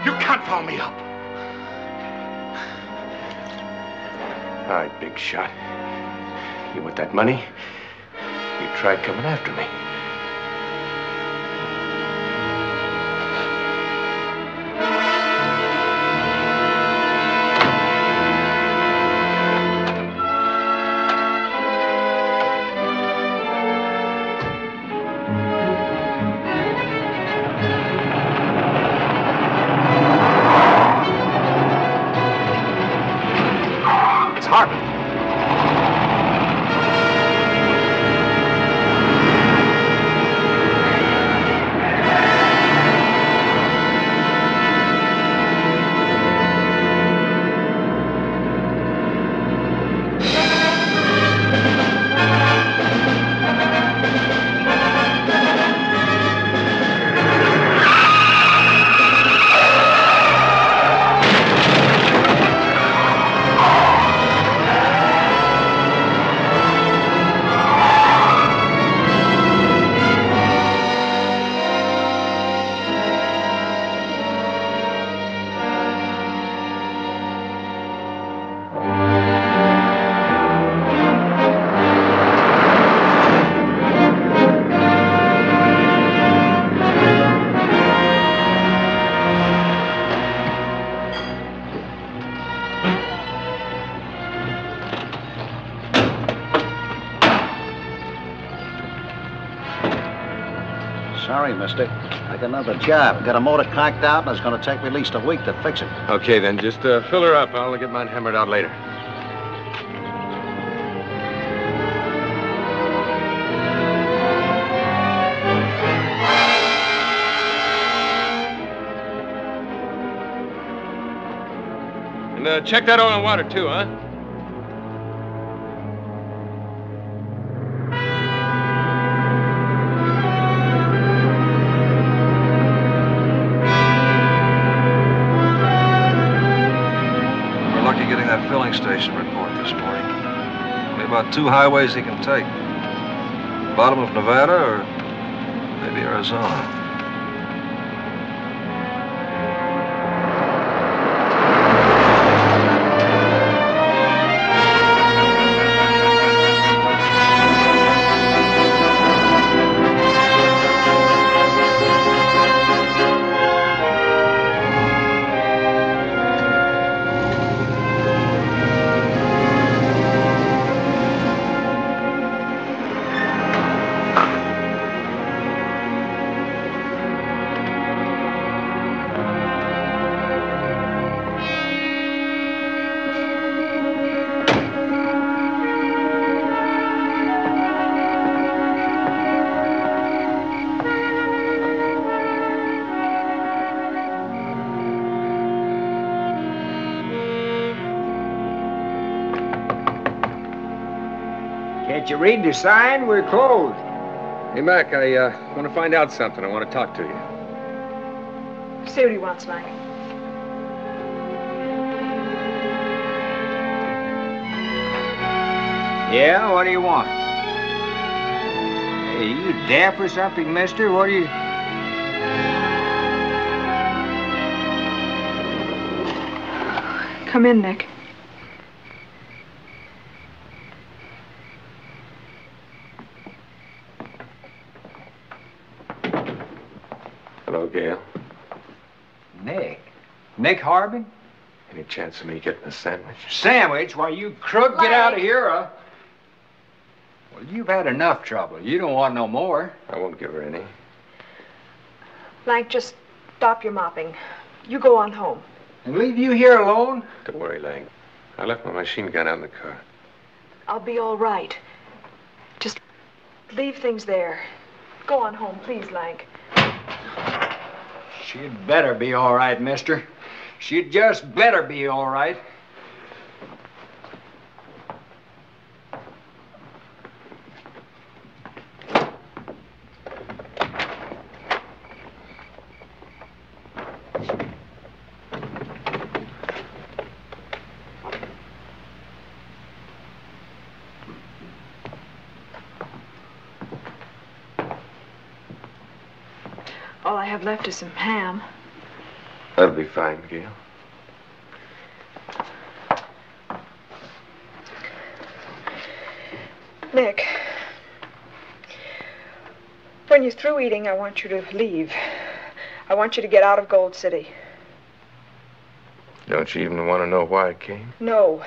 Speaker 8: You can't foul me up.
Speaker 2: All right, big shot. You want that money? You tried coming after me.
Speaker 18: Got another job. Got a motor cocked out, and it's going to take me at least a week to fix it.
Speaker 2: Okay, then. Just uh, fill her up. I'll get mine hammered out later. And uh, check that oil and water, too, huh?
Speaker 16: Two highways he can take. Bottom of Nevada or maybe Arizona.
Speaker 14: You read the sign? We're closed.
Speaker 2: Hey, Mac, I uh, want to find out something. I want to talk to you.
Speaker 12: See what he wants, Mike.
Speaker 14: Yeah, what do you want? Hey, you deaf or something, mister? What do you...
Speaker 12: Come in, Nick.
Speaker 2: Hello, Gail.
Speaker 14: Nick? Nick Harbin?
Speaker 2: Any chance of me getting a sandwich?
Speaker 14: Sandwich? Why, you crook, get out of here, huh? Well, you've had enough trouble. You don't want no more.
Speaker 2: I won't give her any.
Speaker 12: Lank, just stop your mopping. You go on home.
Speaker 14: And leave you here alone?
Speaker 2: Don't worry, Lank. I left my machine gun out in the car.
Speaker 12: I'll be all right. Just leave things there. Go on home, please, Lank.
Speaker 14: She'd better be all right, mister. She'd just better be all right.
Speaker 12: All I have left is some ham.
Speaker 2: That'll be fine, Gail.
Speaker 12: Nick, when you're through eating, I want you to leave. I want you to get out of Gold City.
Speaker 2: Don't you even want to know why I came?
Speaker 12: No.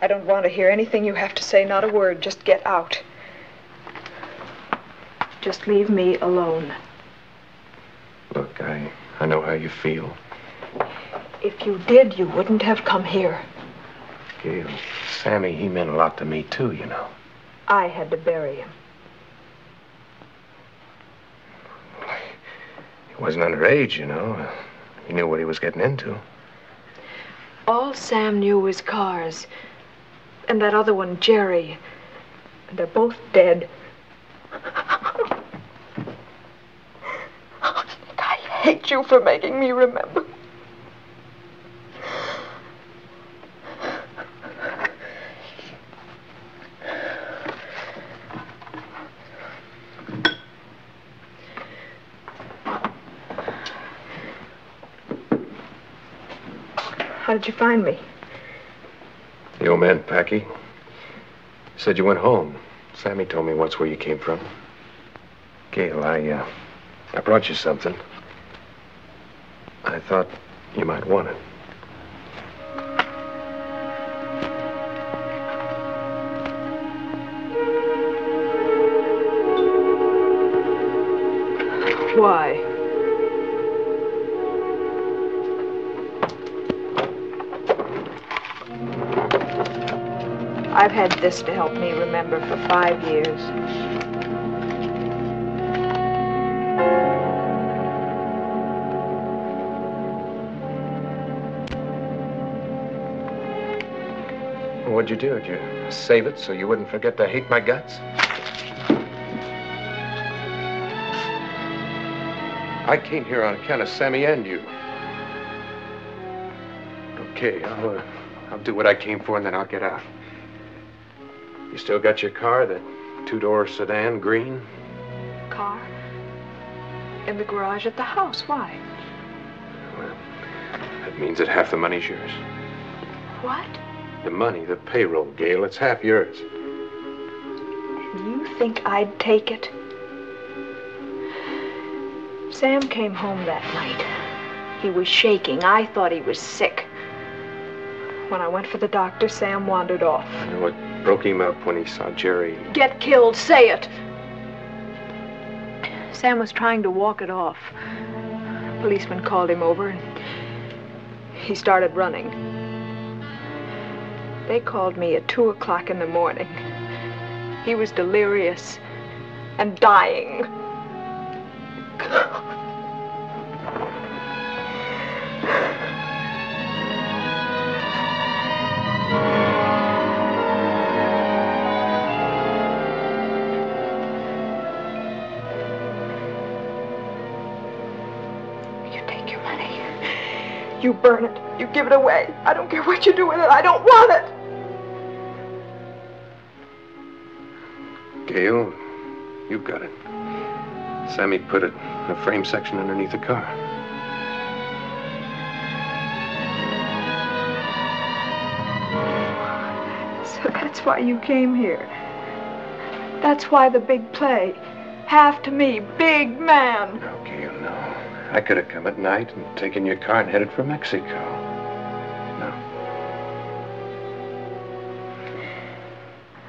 Speaker 12: I don't want to hear anything you have to say, not a word. Just get out. Just leave me alone.
Speaker 2: Look, I, I know how you feel.
Speaker 12: If you did, you wouldn't have come here.
Speaker 2: Gail, Sammy, he meant a lot to me, too, you know.
Speaker 12: I had to bury him.
Speaker 2: He wasn't underage, you know. He knew what he was getting into.
Speaker 12: All Sam knew was cars. And that other one, Jerry. And they're both dead. I hate you for making me remember. How did you find me?
Speaker 2: The old man, Packy, said you went home. Sammy told me once where you came from. Gail, I, uh, I brought you something. I thought you might want it.
Speaker 12: Why? I've had this to help me remember for five years.
Speaker 2: What'd you do? Did you save it so you wouldn't forget to hate my guts? I came here on account of Sammy and you. Okay, I'll, uh, I'll do what I came for and then I'll get out. You still got your car, that two-door sedan, green?
Speaker 12: Car? In the garage at the house. Why?
Speaker 2: Well, That means that half the money's yours.
Speaker 12: What?
Speaker 2: The money, the payroll, Gail, it's half yours.
Speaker 12: You think I'd take it? Sam came home that night. He was shaking. I thought he was sick. When I went for the doctor, Sam wandered off.
Speaker 2: I know it broke him up when he saw Jerry.
Speaker 12: Get killed, say it. Sam was trying to walk it off. A Policeman called him over and he started running. They called me at two o'clock in the morning. He was delirious and dying. You take your money. You burn it. You give it away. I don't care what you do with it. I don't want it.
Speaker 2: Gail, you got it. Sammy put it in a frame section underneath the car.
Speaker 12: So that's why you came here. That's why the big play. Half to me, big man.
Speaker 2: Gail, know. I could have come at night and taken your car and headed for Mexico. No.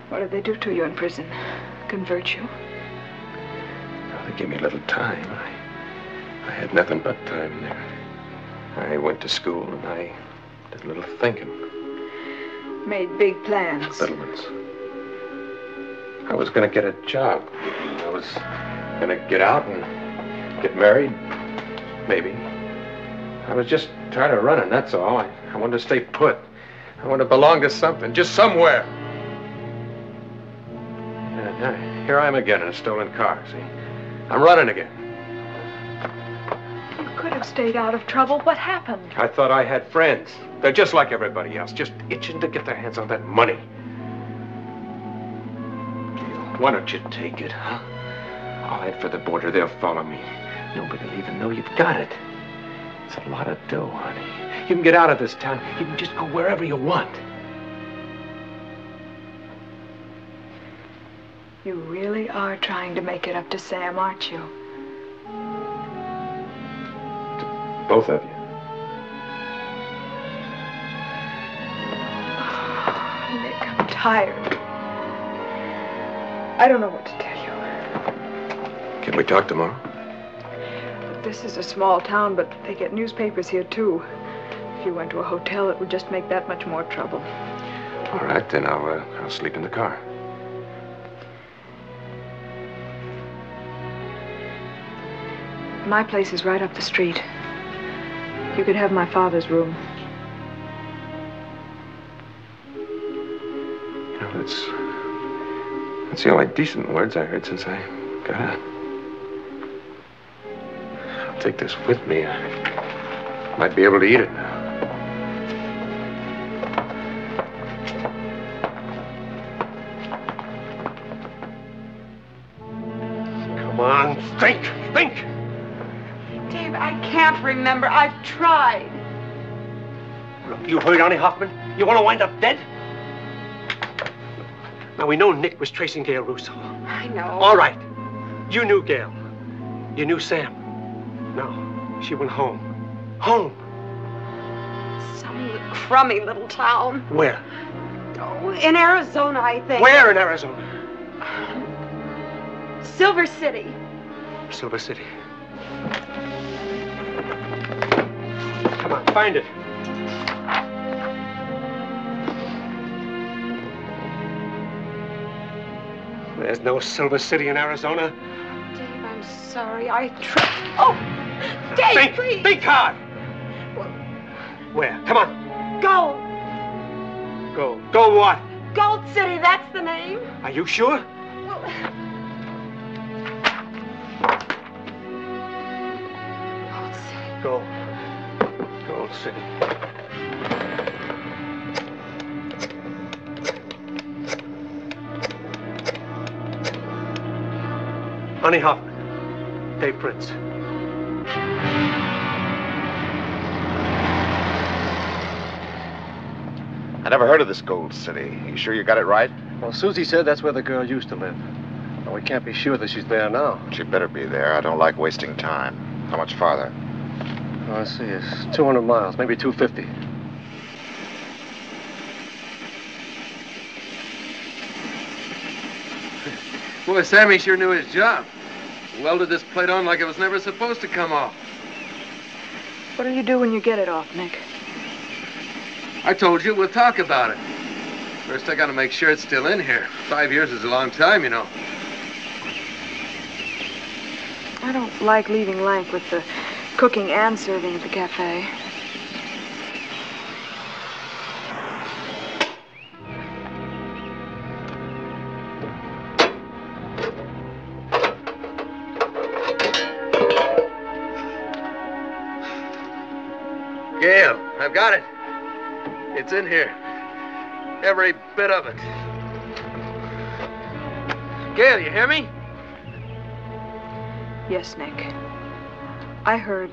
Speaker 12: What did they do to you in prison? Convert you?
Speaker 2: They gave me a little time. I, I had nothing but time there. I went to school and I did a little thinking.
Speaker 12: Made big plans.
Speaker 2: Little ones. I was gonna get a job. I was gonna get out and get married. Maybe. I was just tired of running, that's all. I, I wanted to stay put. I wanted to belong to something, just somewhere. Uh, here I am again in a stolen car, see? I'm running again.
Speaker 12: You could have stayed out of trouble. What happened?
Speaker 2: I thought I had friends. They're just like everybody else, just itching to get their hands on that money. Why don't you take it, huh? I'll head for the border. They'll follow me. Nobody'll even know you've got it. It's a lot of dough, honey. You can get out of this town. You can just go wherever you want.
Speaker 12: You really are trying to make it up to Sam, aren't you?
Speaker 2: To Both of you. *sighs*
Speaker 12: Nick, I'm tired. I don't know what to tell you.
Speaker 2: Can we talk tomorrow?
Speaker 12: This is a small town, but they get newspapers here, too. If you went to a hotel, it would just make that much more trouble.
Speaker 2: All right, then I'll, uh, I'll sleep in the car.
Speaker 12: My place is right up the street. You could have my father's room.
Speaker 2: You know, that's, that's the only decent words I heard since I got out. I'll take this with me. I might be able to eat it now.
Speaker 7: Come on, think, think.
Speaker 13: Dave, I can't remember. I've tried.
Speaker 7: Look, you heard Annie Hoffman? You want to wind up dead? Now, we know Nick was tracing Gail Russo.
Speaker 13: I know.
Speaker 7: All right. You knew Gail. You knew Sam. No, she went home. Home.
Speaker 13: Some crummy little town.
Speaker 7: Where?
Speaker 13: Oh, in Arizona, I think.
Speaker 7: Where in Arizona?
Speaker 13: Silver City.
Speaker 7: Silver City. On, find it. There's no Silver City in Arizona.
Speaker 3: Dave, I'm sorry. I tripped. Oh, Dave,
Speaker 7: Think,
Speaker 3: please.
Speaker 7: think hard. Where? Come on.
Speaker 3: Gold.
Speaker 7: Go. Go what?
Speaker 3: Gold City, that's the name.
Speaker 7: Are you sure?
Speaker 3: Well, *sighs*
Speaker 7: Gold. Gold City. Honey Hoffman. Dave Prince.
Speaker 8: I never heard of this Gold City. You sure you got it right?
Speaker 15: Well, Susie said that's where the girl used to live. But we can't be sure that she's there now.
Speaker 8: She better be there. I don't like wasting time. How much farther?
Speaker 15: Oh, I see. It's 200 miles, maybe 250. *laughs*
Speaker 2: Boy, Sammy sure knew his job. Welded this plate on like it was never supposed to come off.
Speaker 12: What'll you do when you get it off, Nick?
Speaker 2: I told you, we'll talk about it. First, I gotta make sure it's still in here. Five years is a long time, you know.
Speaker 12: I don't like leaving Lank with the cooking and serving at the cafe.
Speaker 2: Gail, I've got it. It's in here. Every bit of it. Gail, you hear me?
Speaker 12: Yes, Nick. I heard.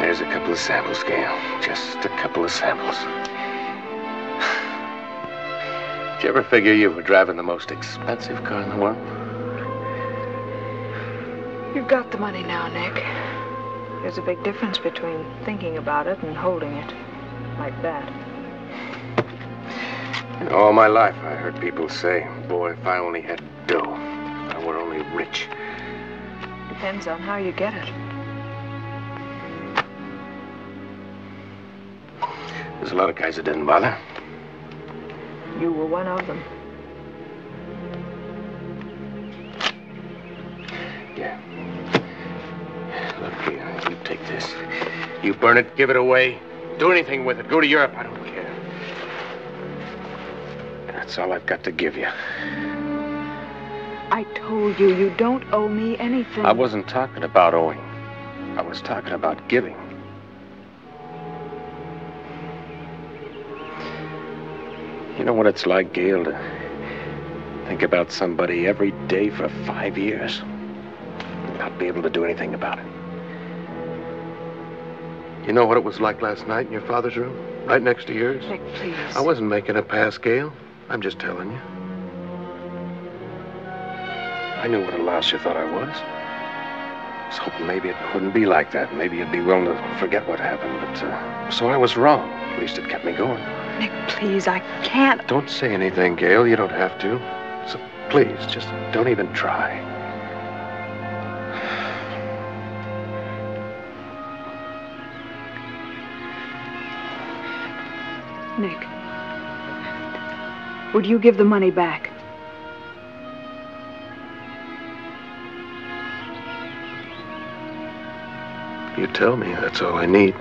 Speaker 2: There's a couple of samples, Gail. Just a couple of samples. *sighs* Did you ever figure you were driving the most expensive car in the world?
Speaker 12: You've got the money now, Nick. There's a big difference between thinking about it and holding it. Like that.
Speaker 2: And all my life, I heard people say, boy, if I only had dough, if I were only rich.
Speaker 12: Depends on how you get it.
Speaker 2: There's a lot of guys that didn't bother.
Speaker 12: You were one of them.
Speaker 2: Burn it, give it away, do anything with it. Go to Europe, I don't care. That's all I've got to give you.
Speaker 12: I told you, you don't owe me anything.
Speaker 2: I wasn't talking about owing. I was talking about giving. You know what it's like, Gail, to think about somebody every day for five years and not be able to do anything about it. You know what it was like last night in your father's room? Right next to yours?
Speaker 12: Nick, please.
Speaker 2: I wasn't making a pass, Gail. I'm just telling you. I knew what a louse you thought I was. I was hoping maybe it wouldn't be like that. Maybe you'd be willing to forget what happened. But uh, so I was wrong. At least it kept me going.
Speaker 12: Nick, please, I can't.
Speaker 2: Don't say anything, Gail. You don't have to. So please, just don't even try.
Speaker 12: Nick. Would you give the money back?
Speaker 2: You tell me. That's all I need.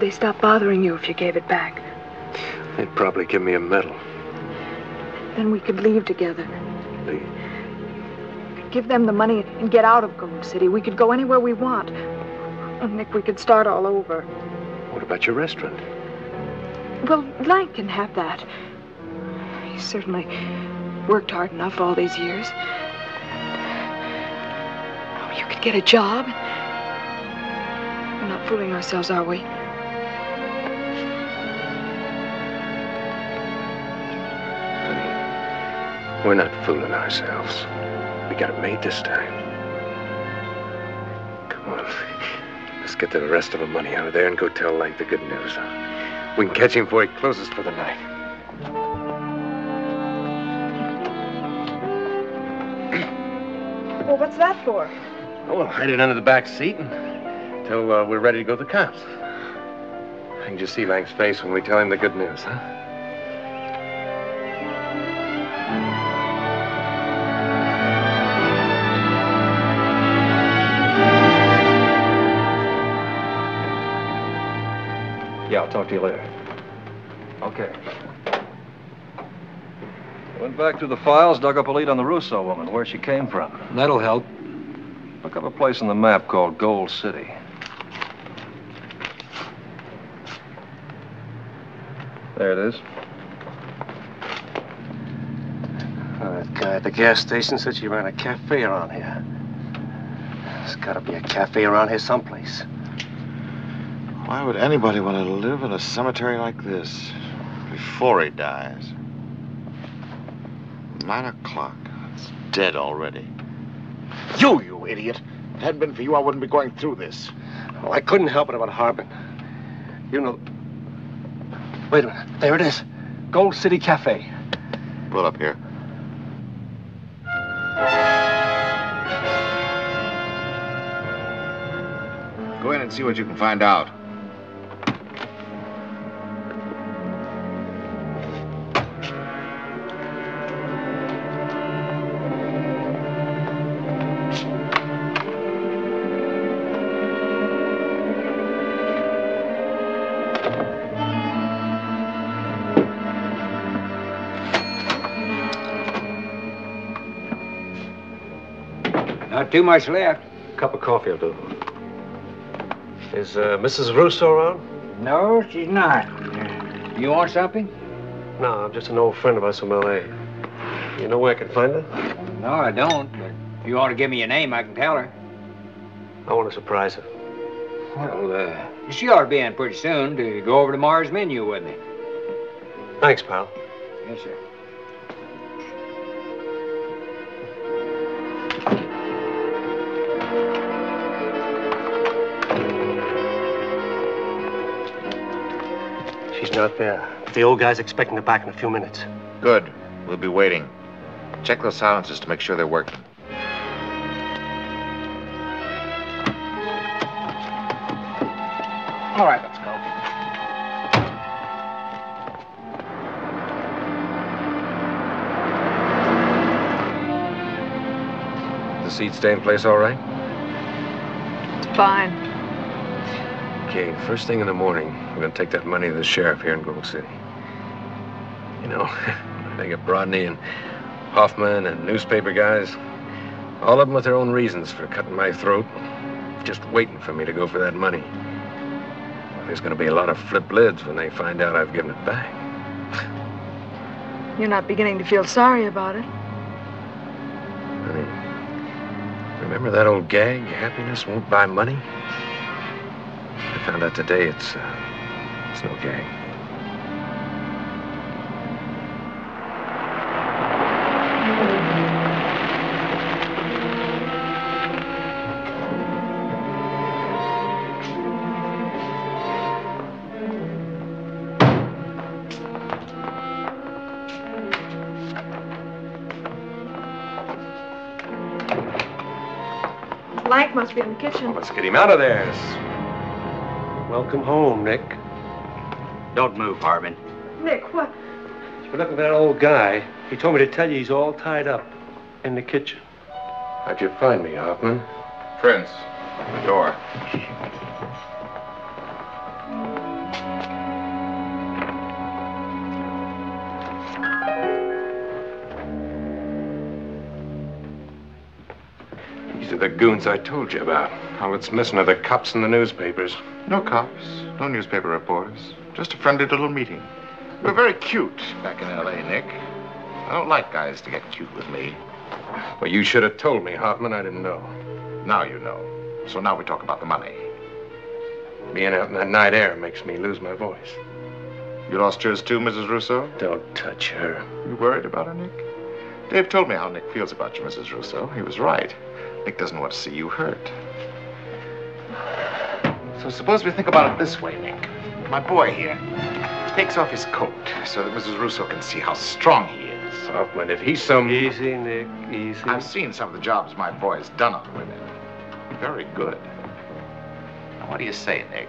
Speaker 12: Would they stop bothering you if you gave it back?
Speaker 2: They'd probably give me a medal.
Speaker 12: Then we could leave together.
Speaker 2: Leave?
Speaker 12: Give them the money and get out of Gold City. We could go anywhere we want. Oh, Nick, we could start all over.
Speaker 2: What about your restaurant?
Speaker 12: Well, Lank can have that. He certainly worked hard enough all these years. Oh, you could get a job. We're not fooling ourselves, are we?
Speaker 2: We're not fooling ourselves. We got it made this time. Come on. Let's get the rest of the money out of there and go tell Lank the good news. We can catch him before he closes for the night.
Speaker 12: Well, what's that for?
Speaker 2: Oh, we'll hide it under the back seat until uh, we're ready to go to the cops. I can just see Lank's face when we tell him the good news, huh?
Speaker 5: Talk to you later. Okay. Went back through the files, dug up a lead on the Russo woman, where she came from.
Speaker 2: That'll help.
Speaker 5: Look up a place on the map called Gold City. There it is.
Speaker 7: Uh, that guy at the gas station said she ran a cafe around here. There's got to be a cafe around here someplace.
Speaker 8: Why would anybody want to live in a cemetery like this before he dies? Nine o'clock. It's dead already. You, you idiot. If it hadn't been for you, I wouldn't be going through this.
Speaker 7: Oh, I couldn't help it about Harbin. You know. Wait a minute. There it is. Gold City Cafe.
Speaker 8: Pull up here. Go in and see what you can find out.
Speaker 14: Not too much left.
Speaker 7: A Cup of coffee will do. Is uh, Mrs. Russo around?
Speaker 14: No, she's not. You want something?
Speaker 7: No, I'm just an old friend of ours from L.A. You know where I can find her?
Speaker 14: No, I don't. But if you want to give me a name, I can tell her.
Speaker 7: I want to surprise her.
Speaker 14: Well, uh, she ought to be in pretty soon to go over to Mars Menu with me.
Speaker 7: Thanks, pal.
Speaker 14: Yes, sir.
Speaker 7: She's not there. But the old guy's expecting her back in a few minutes.
Speaker 8: Good. We'll be waiting. Check those silences to make sure they're working.
Speaker 10: All right, let's go.
Speaker 2: The seat stay in place all right?
Speaker 12: It's fine.
Speaker 2: Okay, first thing in the morning, we're gonna take that money to the sheriff here in Gold City. You know, *laughs* I think of Brodney and Hoffman and newspaper guys, all of them with their own reasons for cutting my throat, just waiting for me to go for that money. There's gonna be a lot of flip lids when they find out I've given it back.
Speaker 12: You're not beginning to feel sorry about it.
Speaker 2: Honey, remember that old gag, happiness won't buy money? I found out today it's, uh, it's no gang.
Speaker 12: Lank must be in the kitchen.
Speaker 2: Let's get him out of there.
Speaker 7: Welcome home, Nick.
Speaker 10: Don't move, Harbin.
Speaker 12: Nick, what?
Speaker 7: You're looking for that old guy. He told me to tell you he's all tied up in the kitchen.
Speaker 2: How'd you find me, Hoffman?
Speaker 8: Prince, the door.
Speaker 2: Goons I told you about. All that's missing are the cops and the newspapers.
Speaker 8: No cops, no newspaper reporters. Just a friendly little meeting. We're very cute back in L.A., Nick. I don't like guys to get cute with me.
Speaker 2: Well, you should have told me, Hoffman. I didn't know.
Speaker 8: Now you know. So now we talk about the money.
Speaker 2: Being out in that night air makes me lose my voice.
Speaker 8: You lost yours too, Mrs. Russo?
Speaker 2: Don't touch her.
Speaker 8: You worried about her, Nick? Dave told me how Nick feels about you, Mrs. Russo. He was right. Nick doesn't want to see you hurt. So suppose we think about it this way, Nick. My boy here takes off his coat so that Mrs. Russo can see how strong he is.
Speaker 2: Hoffman, if he's so...
Speaker 7: Easy, Nick, easy.
Speaker 8: I've seen some of the jobs my boy's done on women. Very good. Now, what do you say, Nick?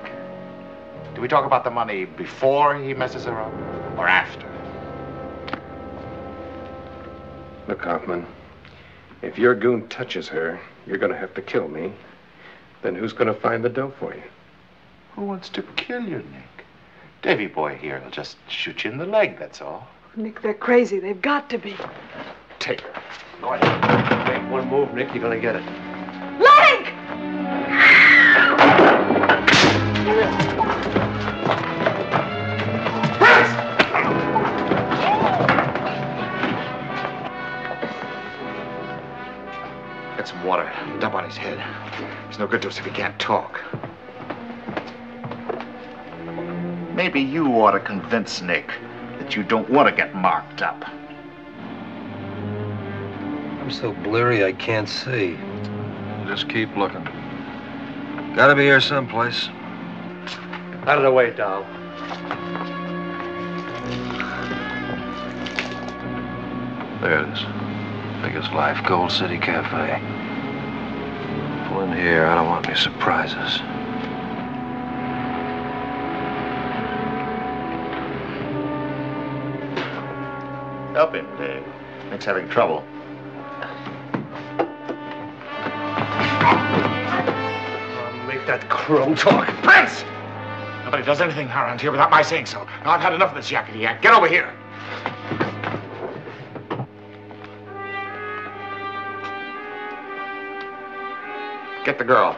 Speaker 8: Do we talk about the money before he messes her up or after?
Speaker 2: Look, Hoffman, if your goon touches her, you're going to have to kill me. Then who's going to find the dough for you?
Speaker 8: Who wants to kill you, Nick? Davy boy here will just shoot you in the leg, that's all.
Speaker 12: Nick, they're crazy. They've got to be.
Speaker 8: Take her.
Speaker 7: Go ahead. Make one move, Nick. You're gonna get it.
Speaker 12: Leg!
Speaker 8: Some water. Dump on his head. It's no good to us if he can't talk. Maybe you ought to convince Nick that you don't want to get marked up.
Speaker 5: I'm so bleary I can't see. Just keep looking. Gotta be here someplace.
Speaker 7: Out of the way, Doll.
Speaker 5: There it is. Biggest life, Gold City Cafe. Pull in here. I don't want any surprises.
Speaker 8: Help him, Dave. Nick's having trouble.
Speaker 7: Make that crow talk.
Speaker 8: Prince! Nobody does anything around here without my saying so. Now, I've had enough of this yakety yak. Get over here. Get the girl.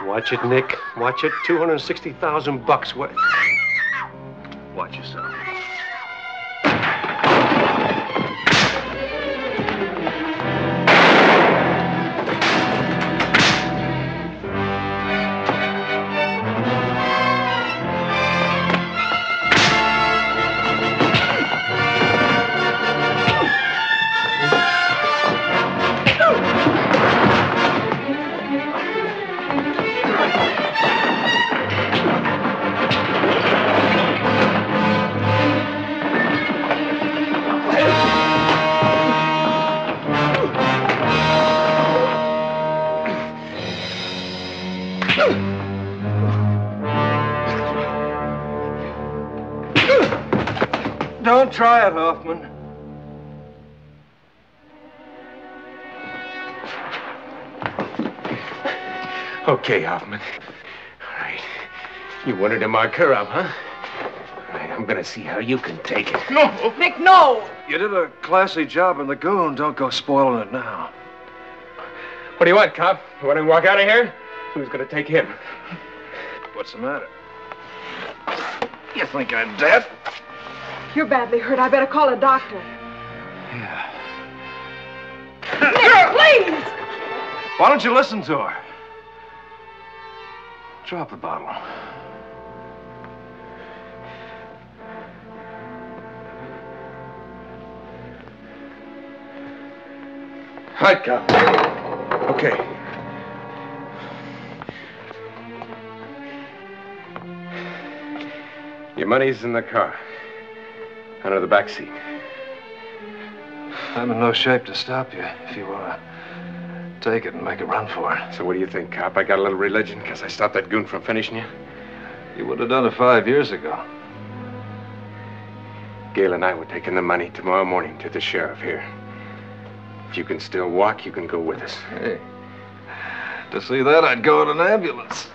Speaker 7: Watch it, Nick. Watch it. 260,000 bucks worth. Watch yourself.
Speaker 2: Okay, Hoffman. All right. You wanted to mark her up, huh? All right, I'm gonna see how you can take it.
Speaker 8: No!
Speaker 12: Nick, no!
Speaker 5: You did a classy job in the goon. Don't go spoiling it now.
Speaker 2: What do you want, cop? You want him to walk out of here? Who's gonna take him?
Speaker 5: What's the matter? You think I'm dead?
Speaker 12: You're badly hurt. I better call a doctor.
Speaker 5: Yeah.
Speaker 12: Nick, please!
Speaker 5: Why don't you listen to her? Drop the bottle.
Speaker 2: Right, cop. Okay. Your money's in the car. Under the back seat.
Speaker 5: I'm in no shape to stop you if you want to take it and make a run for it.
Speaker 2: So what do you think, cop? I got a little religion because I stopped that goon from finishing you?
Speaker 5: You would have done it five years ago.
Speaker 2: Gail and I were taking the money tomorrow morning to the sheriff here. If you can still walk, you can go with us.
Speaker 5: Hey. To see that, I'd go in an ambulance.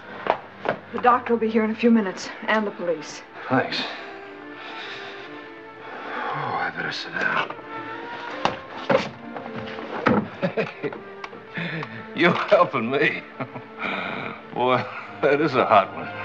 Speaker 12: The doctor will be here in a few minutes, and the police.
Speaker 5: Thanks. Oh, I better sit down. *laughs* you helping me. Boy, *laughs* that is a hot one.